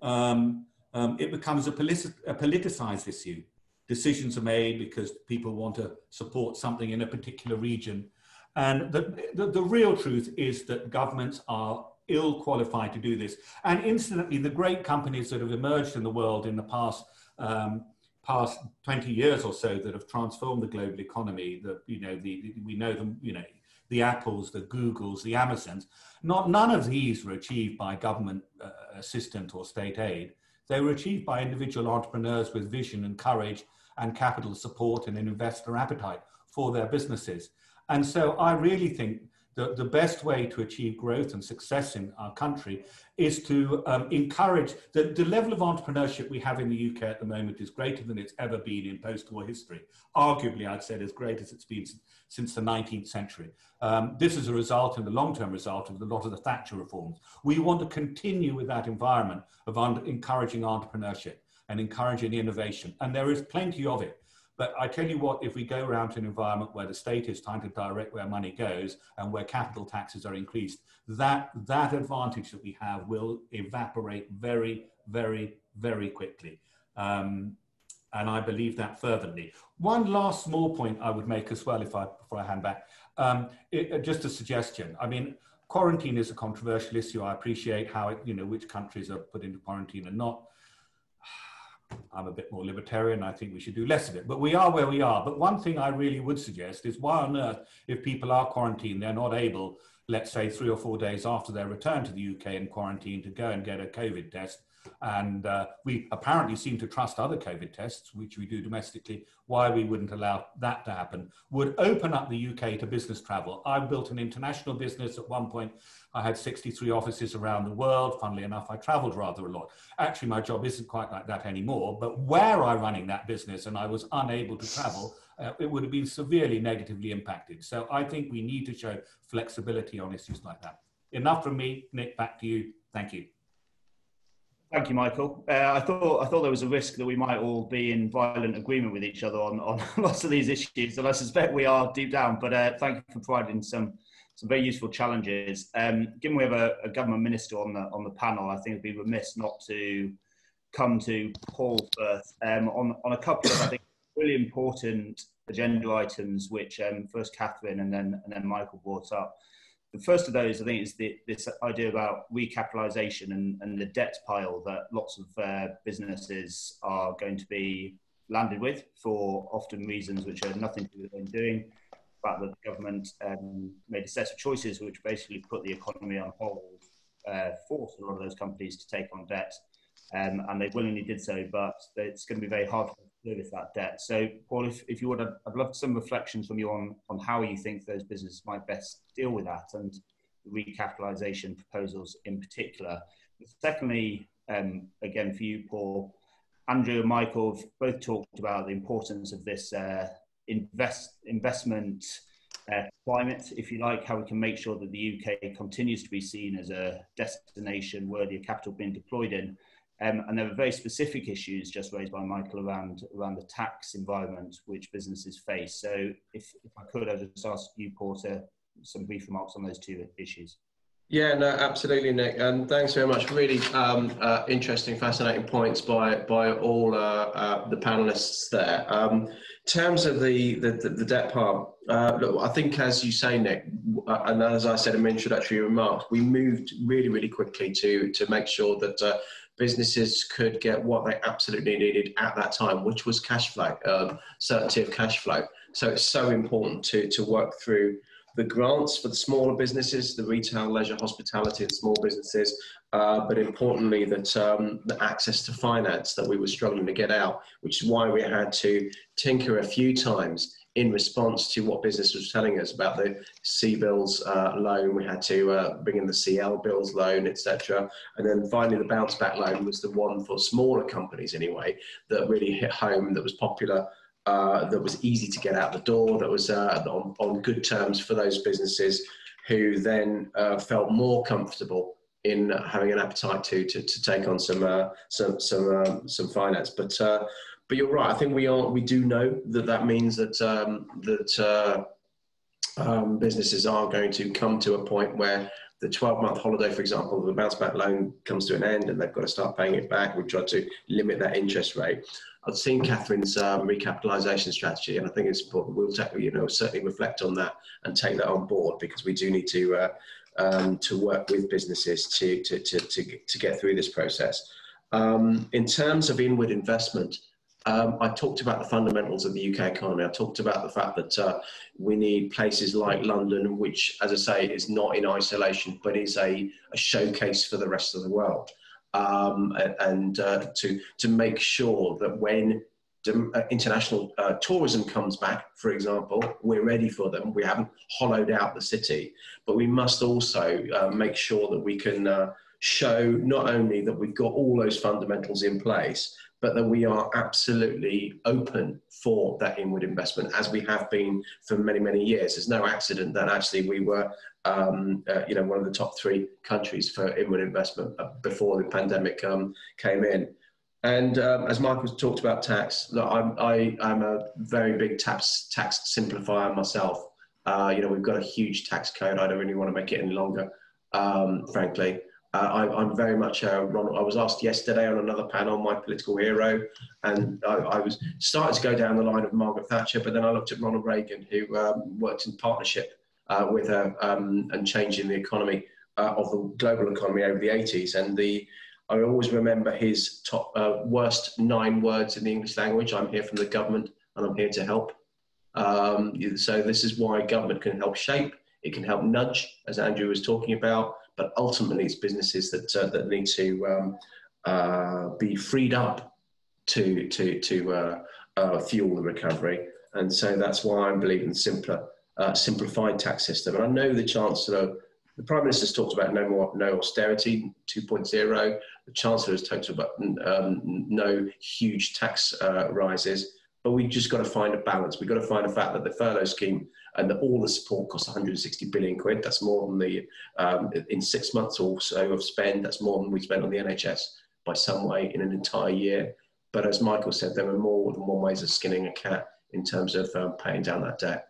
Um, um, it becomes a, a politicized issue. Decisions are made because people want to support something in a particular region and the, the, the, real truth is that governments are ill qualified to do this. And incidentally, the great companies that have emerged in the world in the past um, past 20 years or so that have transformed the global economy, the, you know, the, we know them, you know, the Apples, the Googles, the Amazons, not, none of these were achieved by government uh, assistance or state aid. They were achieved by individual entrepreneurs with vision and courage and capital support and an investor appetite for their businesses. And so I really think that the best way to achieve growth and success in our country is to um, encourage the, the level of entrepreneurship we have in the UK at the moment is greater than it's ever been in post-war history. Arguably, I'd say as great as it's been since the 19th century. Um, this is a result and the long-term result of a lot of the Thatcher reforms. We want to continue with that environment of encouraging entrepreneurship and encouraging innovation, and there is plenty of it. But I tell you what, if we go around to an environment where the state is trying to direct where money goes and where capital taxes are increased, that, that advantage that we have will evaporate very, very, very quickly. Um, and I believe that fervently. One last small point I would make as well, if I, before I hand back, um, it, uh, just a suggestion. I mean, quarantine is a controversial issue. I appreciate how it, you know, which countries are put into quarantine and not. I'm a bit more libertarian. I think we should do less of it. But we are where we are. But one thing I really would suggest is why on earth, if people are quarantined, they're not able, let's say three or four days after their return to the UK in quarantine, to go and get a COVID test and uh, we apparently seem to trust other COVID tests, which we do domestically. Why we wouldn't allow that to happen would open up the UK to business travel. I built an international business at one point. I had 63 offices around the world. Funnily enough, I traveled rather a lot. Actually, my job isn't quite like that anymore. But where I running that business and I was unable to travel, uh, it would have been severely negatively impacted. So I think we need to show flexibility on issues like that. Enough from me. Nick, back to you. Thank you. Thank you, Michael. Uh, I thought I thought there was a risk that we might all be in violent agreement with each other on, on lots of these issues, and I suspect we are deep down. But uh, thank you for providing some some very useful challenges. Um, given we have a, a, government minister on the on the panel, I think it'd be remiss not to come to Paul first um, on on a couple of I think really important agenda items, which um, first Catherine and then and then Michael brought up. The first of those, I think, is the, this idea about recapitalisation and, and the debt pile that lots of uh, businesses are going to be landed with for often reasons which are nothing to do with them doing. The fact that the government um, made a set of choices which basically put the economy on hold, uh, forced a lot of those companies to take on debt, um, and they willingly did so, but it's going to be very hard for service that debt. So, Paul, if, if you would, I'd, love some reflections from you on, on how you think those businesses might best deal with that and recapitalisation proposals in particular. Secondly, um, again, for you, Paul, Andrew and Michael have both talked about the importance of this uh, invest, investment uh, climate, if you like, how we can make sure that the UK continues to be seen as a destination worthy of capital being deployed in. Um, and there were very specific issues just raised by Michael around, around the tax environment which businesses face. So if, if I could, I'd just ask you, Paul, for, some brief remarks on those two issues. Yeah, no, absolutely, Nick, and thanks very much. Really um, uh, interesting, fascinating points by by all uh, uh, the panelists there. Um, in terms of the the, the debt part, uh, look, I think as you say, Nick, uh, and as I said in my introductory remarks, we moved really, really quickly to to make sure that uh, businesses could get what they absolutely needed at that time, which was cash flow, um, certainty of cash flow. So it's so important to to work through the grants for the smaller businesses, the retail, leisure, hospitality, and small businesses, uh, but importantly, that um, the access to finance that we were struggling to get out, which is why we had to tinker a few times in response to what business was telling us about the CBILS uh, loan. We had to uh, bring in the CLBILS loan, etc. And then finally, the bounce back loan was the one for smaller companies, anyway, that really hit home, that was popular uh, that was easy to get out the door, that was uh, on, on, good terms for those businesses who then felt more comfortable in having an appetite to to, to take on some uh, some some um, some finance. But uh, but you're right. I think we are we do know that that means that um, that um, businesses are going to come to a point where the 12 month holiday, for example, the bounce back loan comes to an end and they've got to start paying it back. We've tried to limit that interest rate. I've seen Catherine's um, recapitalisation strategy, and I think it's important. We'll take, you know certainly reflect on that and take that on board because we do need to uh, um, to work with businesses to to to to, to get through this process. Um, in terms of inward investment, um, I talked about the fundamentals of the UK economy. I talked about the fact that uh, we need places like London, which, as I say, is not in isolation, but is a, a showcase for the rest of the world um, and uh, to, to make sure that when international uh, tourism comes back, for example, we're ready for them. We haven't hollowed out the city, but we must also uh, make sure that we can uh, show not only that we've got all those fundamentals in place, but that we are absolutely open for that inward investment as we have been for many, many years. There's no accident that actually we were, um, uh, you know, one of the top three countries for inward investment uh, before the pandemic um, came in. And um, as Michael talked about tax, look, I'm, I, am a very big tax, tax simplifier myself. Uh, you know, we've got a huge tax code. I don't really want to make it any longer, um, frankly. Uh, I, am very much a Ronald. I was asked yesterday on another panel, my political hero, and I, I, was starting to go down the line of Margaret Thatcher, but then I looked at Ronald Reagan, who um, worked in partnership uh, with her um, and changing the economy uh, of the global economy over the 80s. And the I always remember his top uh, worst nine words in the English language. I'm here from the government, and I'm here to help. Um, so this is why government can help shape. It can help nudge, as Andrew was talking about but ultimately it's businesses that uh, that need to um, uh, be freed up to to to uh, uh fuel the recovery, and so that's why I'm believing simpler, uh, simplified tax system. And I know the Chancellor. The Prime Minister's talked about no more, no austerity 2.0. The Chancellor has talked about um, no huge tax uh, rises but we've just got to find a balance. We've got to find a fact that the furlough scheme and all the support costs 160 billion quid. That's more than the um, in six months or so of spend. That's more than we spent on the NHS by some way in an entire year. But as Michael said, there are more than one ways of skinning a cat in terms of um, paying down that debt.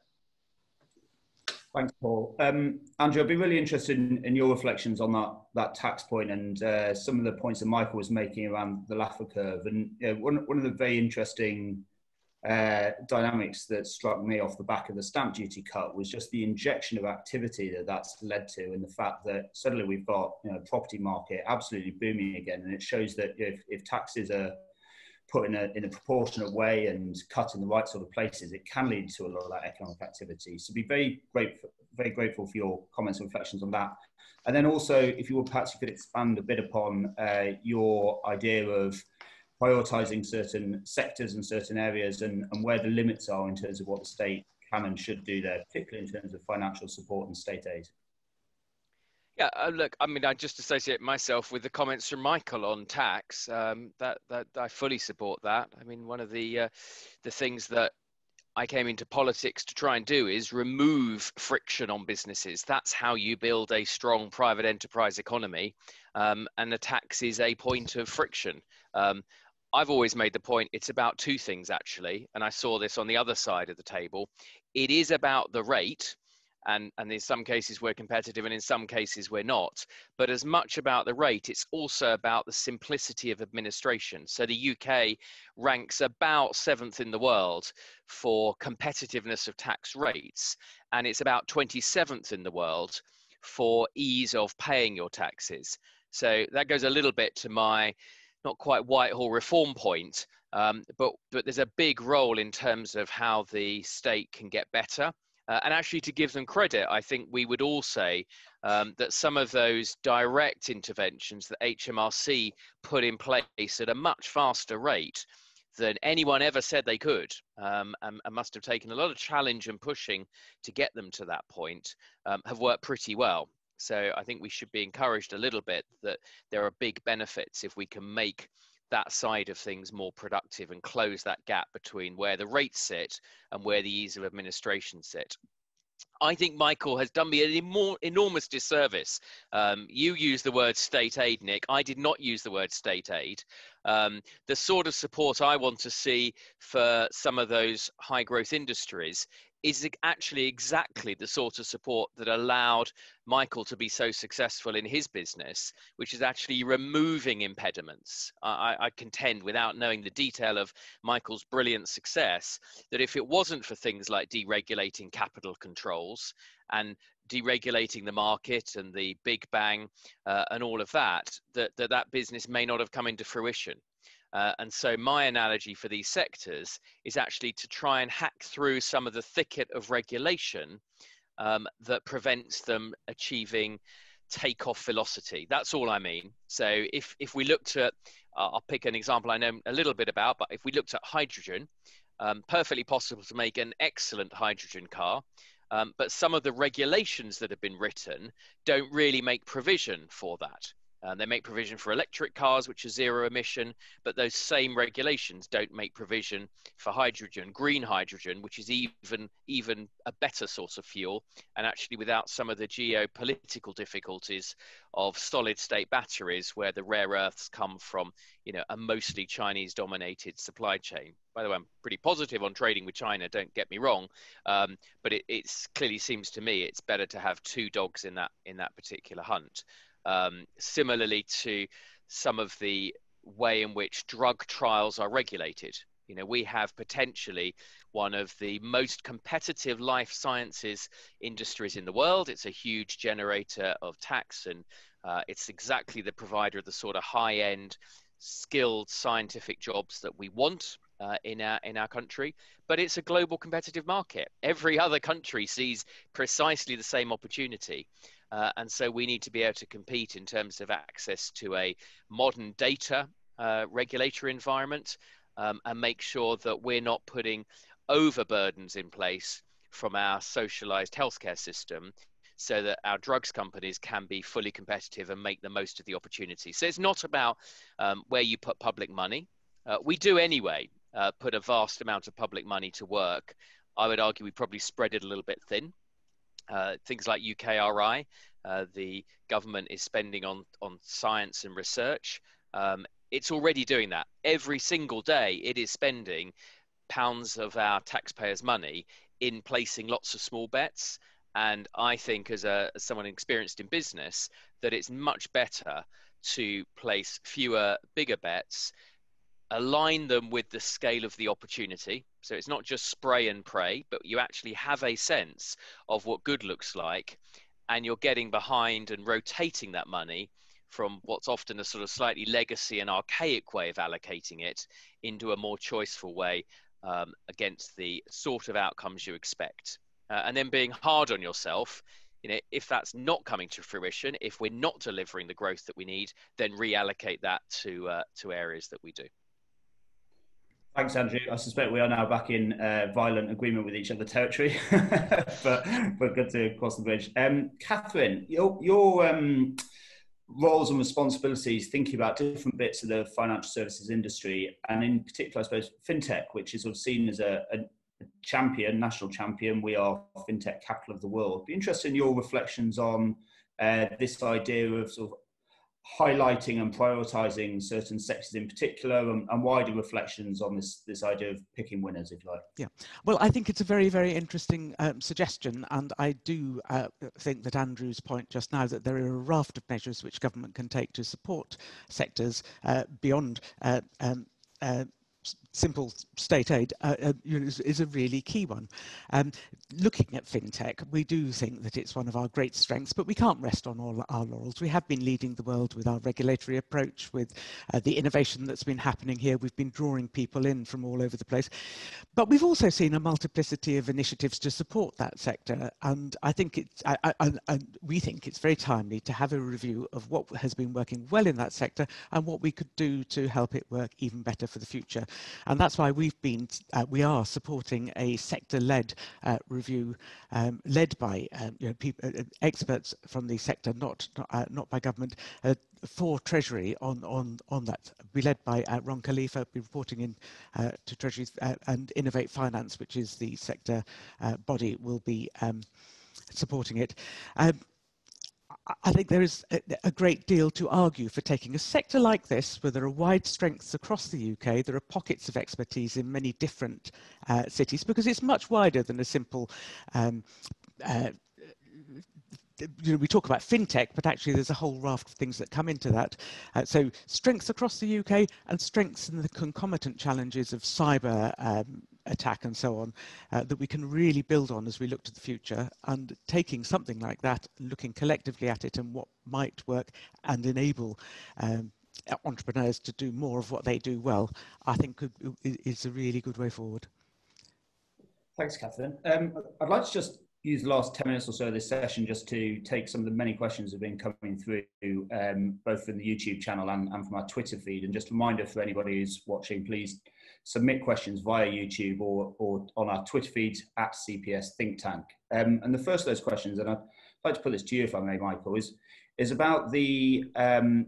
Thanks, Paul. Um, Andrew, I'd be really interested in, in, your reflections on that that tax point and uh, some of the points that Michael was making around the Laffer curve. And one, one of the very interesting uh, dynamics that struck me off the back of the stamp duty cut was just the injection of activity that that's led to, and the fact that suddenly we've got you know property market absolutely booming again, and it shows that if, if taxes are put in a, in a proportionate way and cut in the right sort of places, it can lead to a lot of that economic activity. So be very grateful, very grateful for your comments and reflections on that. And then also, if you would perhaps you could expand a bit upon uh, your idea of prioritizing certain sectors and certain areas and, and where the limits are in terms of what the state can and should do there, particularly in terms of financial support and state aid. Yeah, uh, look, I mean, I just associate myself with the comments from Michael on tax. Um, that that I fully support that. I mean, one of the uh, the things that I came into politics to try and do is remove friction on businesses. That's how you build a strong private enterprise economy. Um, and the tax is a point of friction. Um, I've always made the point it's about two things actually, and I saw this on the other side of the table. It is about the rate, and, and in some cases we're competitive and in some cases we're not. But as much about the rate, it's also about the simplicity of administration. So the UK ranks about seventh in the world for competitiveness of tax rates, and it's about 27th in the world for ease of paying your taxes. So that goes a little bit to my not quite Whitehall reform point, um, but but there's a big role in terms of how the state can get better. Uh, and actually, to give them credit, I think we would all say um, that some of those direct interventions that HMRC put in place at a much faster rate than anyone ever said they could, um, and, and, must have taken a lot of challenge and pushing to get them to that point, um, have worked pretty well. So I think we should be encouraged a little bit that there are big benefits if we can make that side of things more productive and close that gap between where the rates sit and where the ease of administration sit. I think Michael has done me an enormous disservice. Um, you use the word state aid, Nick. I did not use the word state aid. Um, the sort of support I want to see for some of those high growth industries is actually exactly the sort of support that allowed Michael to be so successful in his business, which is actually removing impediments. I, I, contend, without knowing the detail of Michael's brilliant success, that if it wasn't for things like deregulating capital controls and deregulating the market and the big bang uh, and all of that, that, that that business may not have come into fruition. Uh, and so my analogy for these sectors is actually to try and hack through some of the thicket of regulation um, that prevents them achieving takeoff velocity. That's all I mean. So if, if we looked at, uh, I'll pick an example I know a little bit about, but if we looked at hydrogen, um, perfectly possible to make an excellent hydrogen car. Um, but some of the regulations that have been written don't really make provision for that. Um, they make provision for electric cars, which are zero emission, but those same regulations don't make provision for hydrogen, green hydrogen, which is even even a better source of fuel, and actually without some of the geopolitical difficulties of solid state batteries, where the rare earths come from, you know, a mostly Chinese dominated supply chain. By the way, I'm pretty positive on trading with China. Don't get me wrong, um, but it it's clearly seems to me it's better to have two dogs in that in that particular hunt um, similarly to some of the way in which drug trials are regulated. You know, we have potentially one of the most competitive life sciences industries in the world. It's a huge generator of tax, and uh, it's exactly the provider of the sort of high end, skilled scientific jobs that we want. Uh, in our in our country, but it's a global competitive market. Every other country sees precisely the same opportunity, uh, and so we need to be able to compete in terms of access to a modern data uh, regulatory environment um, and make sure that we're not putting overburdens in place from our socialized healthcare system so that our drugs companies can be fully competitive and make the most of the opportunity. So it's not about um, where you put public money. Uh, we do anyway uh, put a vast amount of public money to work. I would argue we probably spread it a little bit thin. Uh, things like UKRI, uh, the government is spending on, on science and research. Um, it's already doing that. Every single day, it is spending pounds of our taxpayers' money in placing lots of small bets. And I think, as, a, as someone experienced in business, that it's much better to place fewer bigger bets align them with the scale of the opportunity. So it's not just spray and pray, but you actually have a sense of what good looks like, and you're getting behind and rotating that money from what's often a sort of slightly legacy and archaic way of allocating it into a more choiceful way um, against the sort of outcomes you expect. Uh, and then being hard on yourself you know, if that's not coming to fruition, if we're not delivering the growth that we need, then reallocate that to uh, to areas that we do. Thanks, Andrew. I suspect we are now back in uh, violent agreement with each other territory, but but good to cross the bridge. Um, Catherine, your your um, roles and responsibilities, thinking about different bits of the financial services industry, and in particular, I suppose fintech, which is sort of seen as a, a champion, national champion. We are fintech capital of the world. Be interested in your reflections on uh, this idea of sort of highlighting and prioritizing certain sectors in particular and, and, wider reflections on this this idea of picking winners if you like. Yeah. Well i think it's a very very interesting um, suggestion and i do uh, think that andrew's point just now that there are a raft of measures which government can take to support sectors uh, beyond uh, um, uh, simple state aid uh, uh, is, is, a really key one. Um, looking at fintech, we do think that it's one of our great strengths, but we can't rest on all our laurels. We have been leading the world with our regulatory approach, with uh, the innovation that's been happening here. We've been drawing people in from all over the place. But we've also seen a multiplicity of initiatives to support that sector. And I think it's, I, I, I, we think it's very timely to have a review of what has been working well in that sector and what we could do to help it work even better for the future. And that's why we've been, uh, we are supporting a sector-led uh, review um, led by um, you know, people, uh, experts from the sector, not not, uh, not by government, uh, for Treasury on on on that. Be led by uh, Ron Kalifa, be reporting in to Treasury and Innovate Finance, which is the sector body, will be um, supporting it. Um, I think there is a, great deal to argue for taking a sector like this, where there are wide strengths across the UK, there are pockets of expertise in many different uh, cities, because it's much wider than a simple um, uh, you know, we talk about fintech, but actually there's a whole raft of things that come into that. Uh, so strengths across the UK and strengths in the concomitant challenges of cyber um, attack and so on uh, that we can really build on as we look to the future and taking something like that, looking collectively at it and what might work and enable um, entrepreneurs to do more of what they do well, I think could, is a really good way forward. Thanks, Catherine. Um, I'd like to just use the last 10 minutes or so of this session just to take some of the many questions that have been coming through, um, both from the YouTube channel and, and from our Twitter feed. And just a reminder for anybody who's watching, please submit questions via YouTube or, or on our Twitter feed at CPS Think Tank. Um, and the first of those questions, and I'd like to put this to you if I may, Michael, is, is about the um,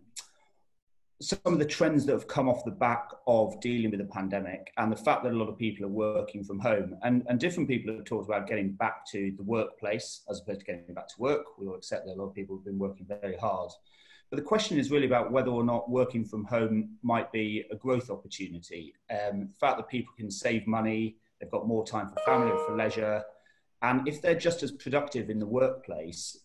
some of the trends that have come off the back of dealing with the pandemic and the fact that a lot of people are working from home and, and different people have talked about getting back to the workplace as opposed to getting back to work. We all accept that a lot of people have been working very hard. But the question is really about whether or not working from home might be a growth opportunity. Um, the fact that people can save money, they've got more time for family and for leisure, and if they're just as productive in the workplace,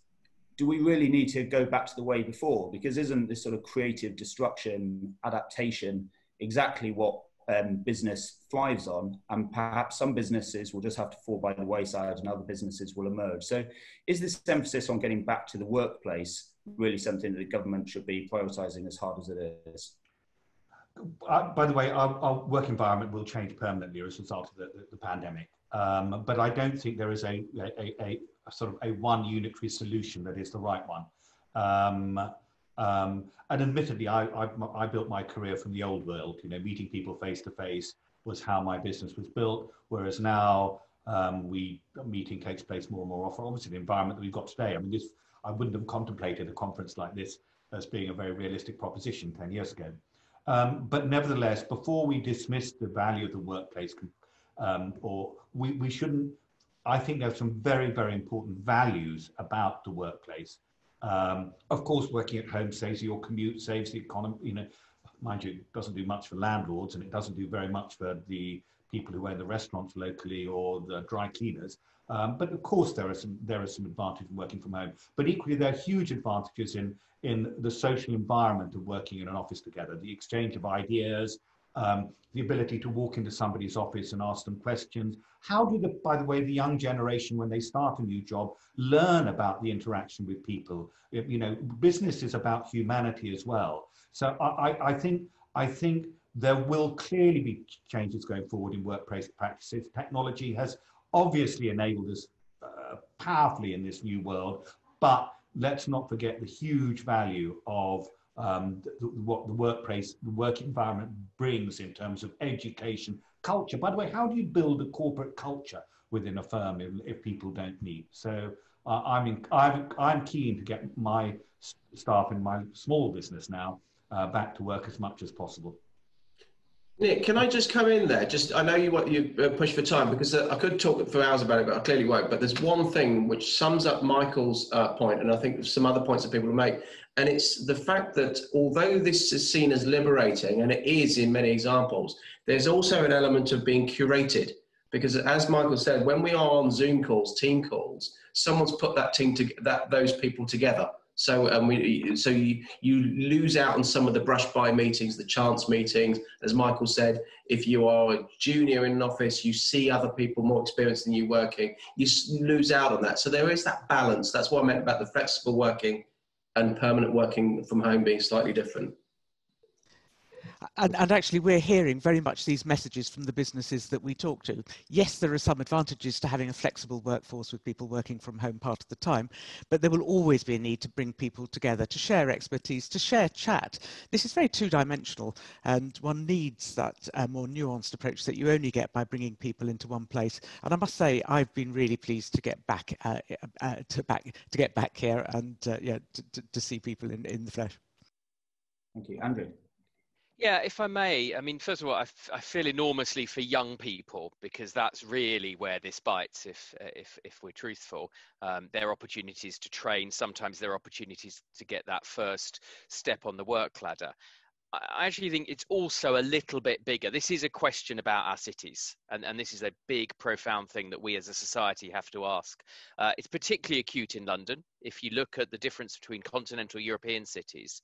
do we really need to go back to the way before? Because isn't this sort of creative destruction, adaptation, exactly what um, business thrives on? And perhaps some businesses will just have to fall by the wayside and other businesses will emerge. So, is this emphasis on getting back to the workplace really something that the government should be prioritising as hard as it is? Uh, by the way, our, our, work environment will change permanently as a result of the, the, the pandemic. Um, but I don't think there is a, a, a, a, sort of a one unitary solution that is the right one. Um, um, and admittedly, I, I, I, built my career from the old world. You know, meeting people face to face was how my business was built. Whereas now, um, we meeting takes place more and more often. Obviously, the environment that we've got today. I mean, this I wouldn't have contemplated a conference like this as being a very realistic proposition 10 years ago. Um, but nevertheless, before we dismiss the value of the workplace, um, or we, we shouldn't, I think there's some very, very important values about the workplace. Um, of course, working at home saves your commute, saves the economy, you know, mind you, it doesn't do much for landlords and it doesn't do very much for the people who own the restaurants locally or the dry cleaners. Um, but of course, there are some there are some advantages in working from home. But equally, there are huge advantages in in the social environment of working in an office together. The exchange of ideas, um, the ability to walk into somebody's office and ask them questions. How do the, by the way, the young generation, when they start a new job, learn about the interaction with people? You know, business is about humanity as well. So I, I think I think there will clearly be changes going forward in workplace practices. Technology has obviously enabled us uh, powerfully in this new world, but let's not forget the huge value of um, the, what the workplace, the work environment brings in terms of education, culture. By the way, how do you build a corporate culture within a firm if, if people don't meet? So uh, I'm, in, I'm, I'm keen to get my staff in my small business now uh, back to work as much as possible. Nick, can I just come in there? Just I know you want you uh, push for time because uh, I could talk for hours about it, but I clearly won't. But there's one thing which sums up Michael's uh, point, and I think some other points that people will make, and it's the fact that although this is seen as liberating, and it is in many examples, there's also an element of being curated. Because as Michael said, when we are on Zoom calls, team calls, someone's put that team to that those people together so um, we, so you, you lose out on some of the brush by meetings, the chance meetings. As Michael said, if you are a junior in an office, you see other people more experienced than you working, you lose out on that. So there is that balance. That's what I meant about the flexible working and permanent working from home being slightly different and, and actually we're hearing very much these messages from the businesses that we talk to. Yes, there are some advantages to having a flexible workforce with people working from home part of the time, but there will always be a need to bring people together, to share expertise, to share chat. This is very two-dimensional and one needs that uh, more nuanced approach that you only get by bringing people into one place. And I must say, I've been really pleased to get back, uh, uh, to, back to get back here and uh, yeah, to, to, to see people in, in the flesh. Thank you. Andrew. Yeah, if I may, I mean, first of all, I, f- I feel enormously for young people because that's really where this bites. If uh, if if we're truthful, um, there are opportunities to train. Sometimes there are opportunities to get that first step on the work ladder. I actually think it's also a little bit bigger. This is a question about our cities, and, and this is a big, profound thing that we as a society have to ask. Uh, it's particularly acute in London. If you look at the difference between continental European cities,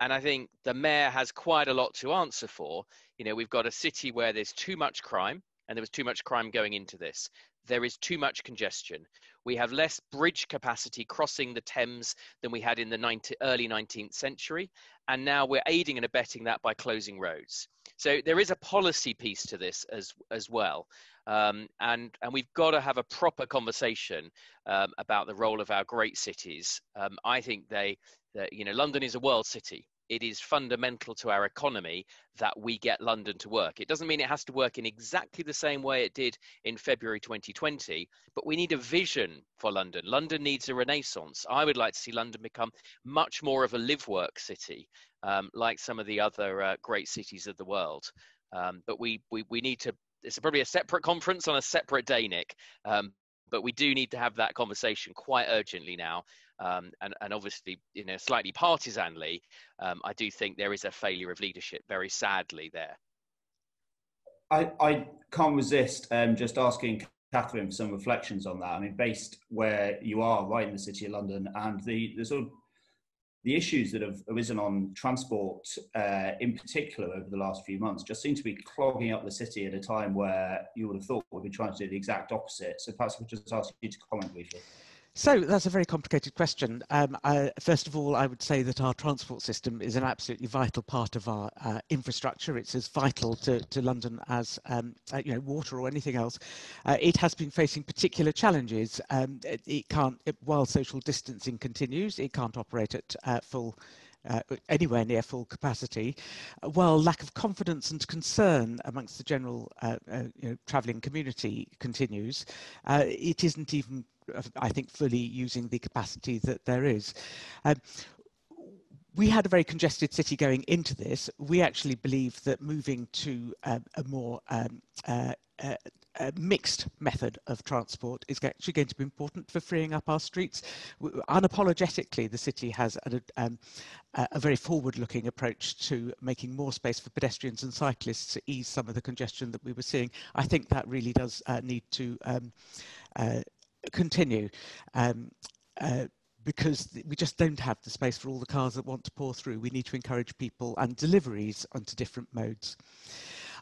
and I think the mayor has quite a lot to answer for. You know, we've got a city where there's too much crime, and there was too much crime going into this. There is too much congestion. We have less bridge capacity crossing the Thames than we had in the 19, early 19th century, and now we're aiding and abetting that by closing roads. So there is a policy piece to this as as well, um, and and we've got to have a proper conversation um, about the role of our great cities. Um, I think they that you know London is a world city. It is fundamental to our economy that we get London to work. It doesn't mean it has to work in exactly the same way it did in February 2020, but we need a vision for London. London needs a renaissance. I would like to see London become much more of a live work city, um, like some of the other uh, great cities of the world. Um, but we, we, we need to, it's probably a separate conference on a separate day, Nick. Um, but we do need to have that conversation quite urgently now. Um, and, and obviously, you know, slightly partisanly, um, I do think there is a failure of leadership, very sadly, there. I, I can't resist um, just asking Catherine for some reflections on that. I mean, based where you are, right in the city of London, and the, the sort of the issues that have arisen on transport, uh, in particular, over the last few months, just seem to be clogging up the city at a time where you would have thought we'd be trying to do the exact opposite. So perhaps could just ask you to comment briefly. So that's a very complicated question. Um, I, first of all, I would say that our transport system is an absolutely vital part of our uh, infrastructure. It's as vital to, to London as um, uh, you know water or anything else. Uh, it has been facing particular challenges. Um, it, it, can't, it, while social distancing continues, it can't operate at uh, full uh, anywhere near full capacity, uh, while lack of confidence and concern amongst the general uh, uh you know, travelling community continues, uh, it isn't even I think, fully using the capacity that there is. Um, we had a very congested city going into this. We actually believe that moving to um, a more um, uh, uh, a mixed method of transport is actually going to be important for freeing up our streets. Unapologetically, the city has a, um, a very forward-looking approach to making more space for pedestrians and cyclists to ease some of the congestion that we were seeing. I think that really does uh, need to um, uh, continue. Um, uh, because we just don't have the space for all the cars that want to pour through. We need to encourage people and deliveries onto different modes.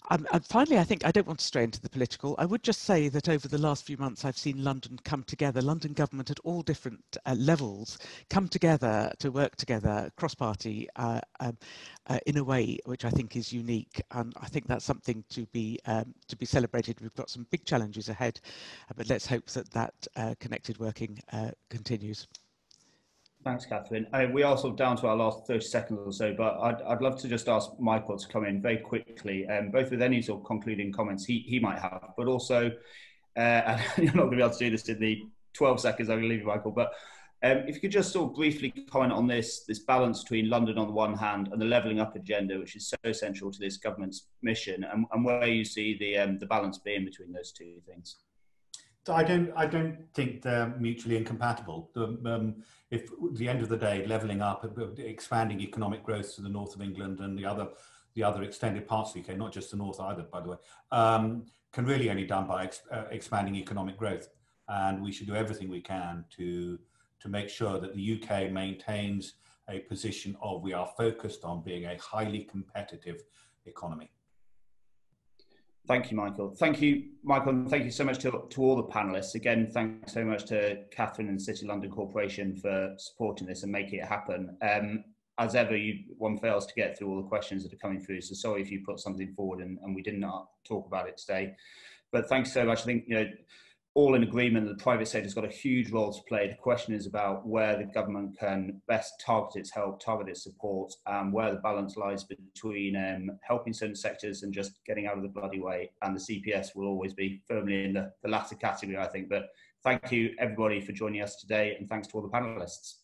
Um, and finally, I think I don't want to stray into the political. I would just say that over the last few months, I've seen London come together, London government at all different uh, levels come together to work together, cross party, uh, um, uh, in a way which I think is unique. And I think that's something to be um, to be celebrated. We've got some big challenges ahead, uh, but let's hope that that uh, connected working uh, continues. Thanks, Catherine. Uh, we are sort of down to our last 30 seconds or so, but I'd, I'd love to just ask Michael to come in very quickly, um, both with any sort of concluding comments he, he might have, but also, uh, and you're not going to be able to do this in the 12 seconds I'm going to leave you, Michael, but Um, if you could just sort of briefly comment on this, this balance between London on the one hand and the levelling up agenda, which is so central to this government's mission, and, and where you see the, um, the balance being between those two things. I don't. I don't think they're mutually incompatible. Um, if at the end of the day, levelling up, uh, expanding economic growth to the north of England and the other, the other extended parts of the UK, not just the north either, by the way, um, can really only be done by ex uh, expanding economic growth. And we should do everything we can to to make sure that the UK maintains a position of we are focused on being a highly competitive economy. Thank you, Michael. Thank you, Michael, and thank you so much to, to all the panelists. Again, thanks so much to Catherine and City London Corporation for supporting this and making it happen. Um, as ever, you, one fails to get through all the questions that are coming through, so sorry if you put something forward and, and we did not talk about it today. But thanks so much. I think, you know, all in agreement that the private sector has got a huge role to play. The question is about where the government can best target its help, target its support, and where the balance lies between um, helping certain sectors and just getting out of the bloody way. And the CPS will always be firmly in the, the latter category, I think. But thank you, everybody, for joining us today, and thanks to all the panelists.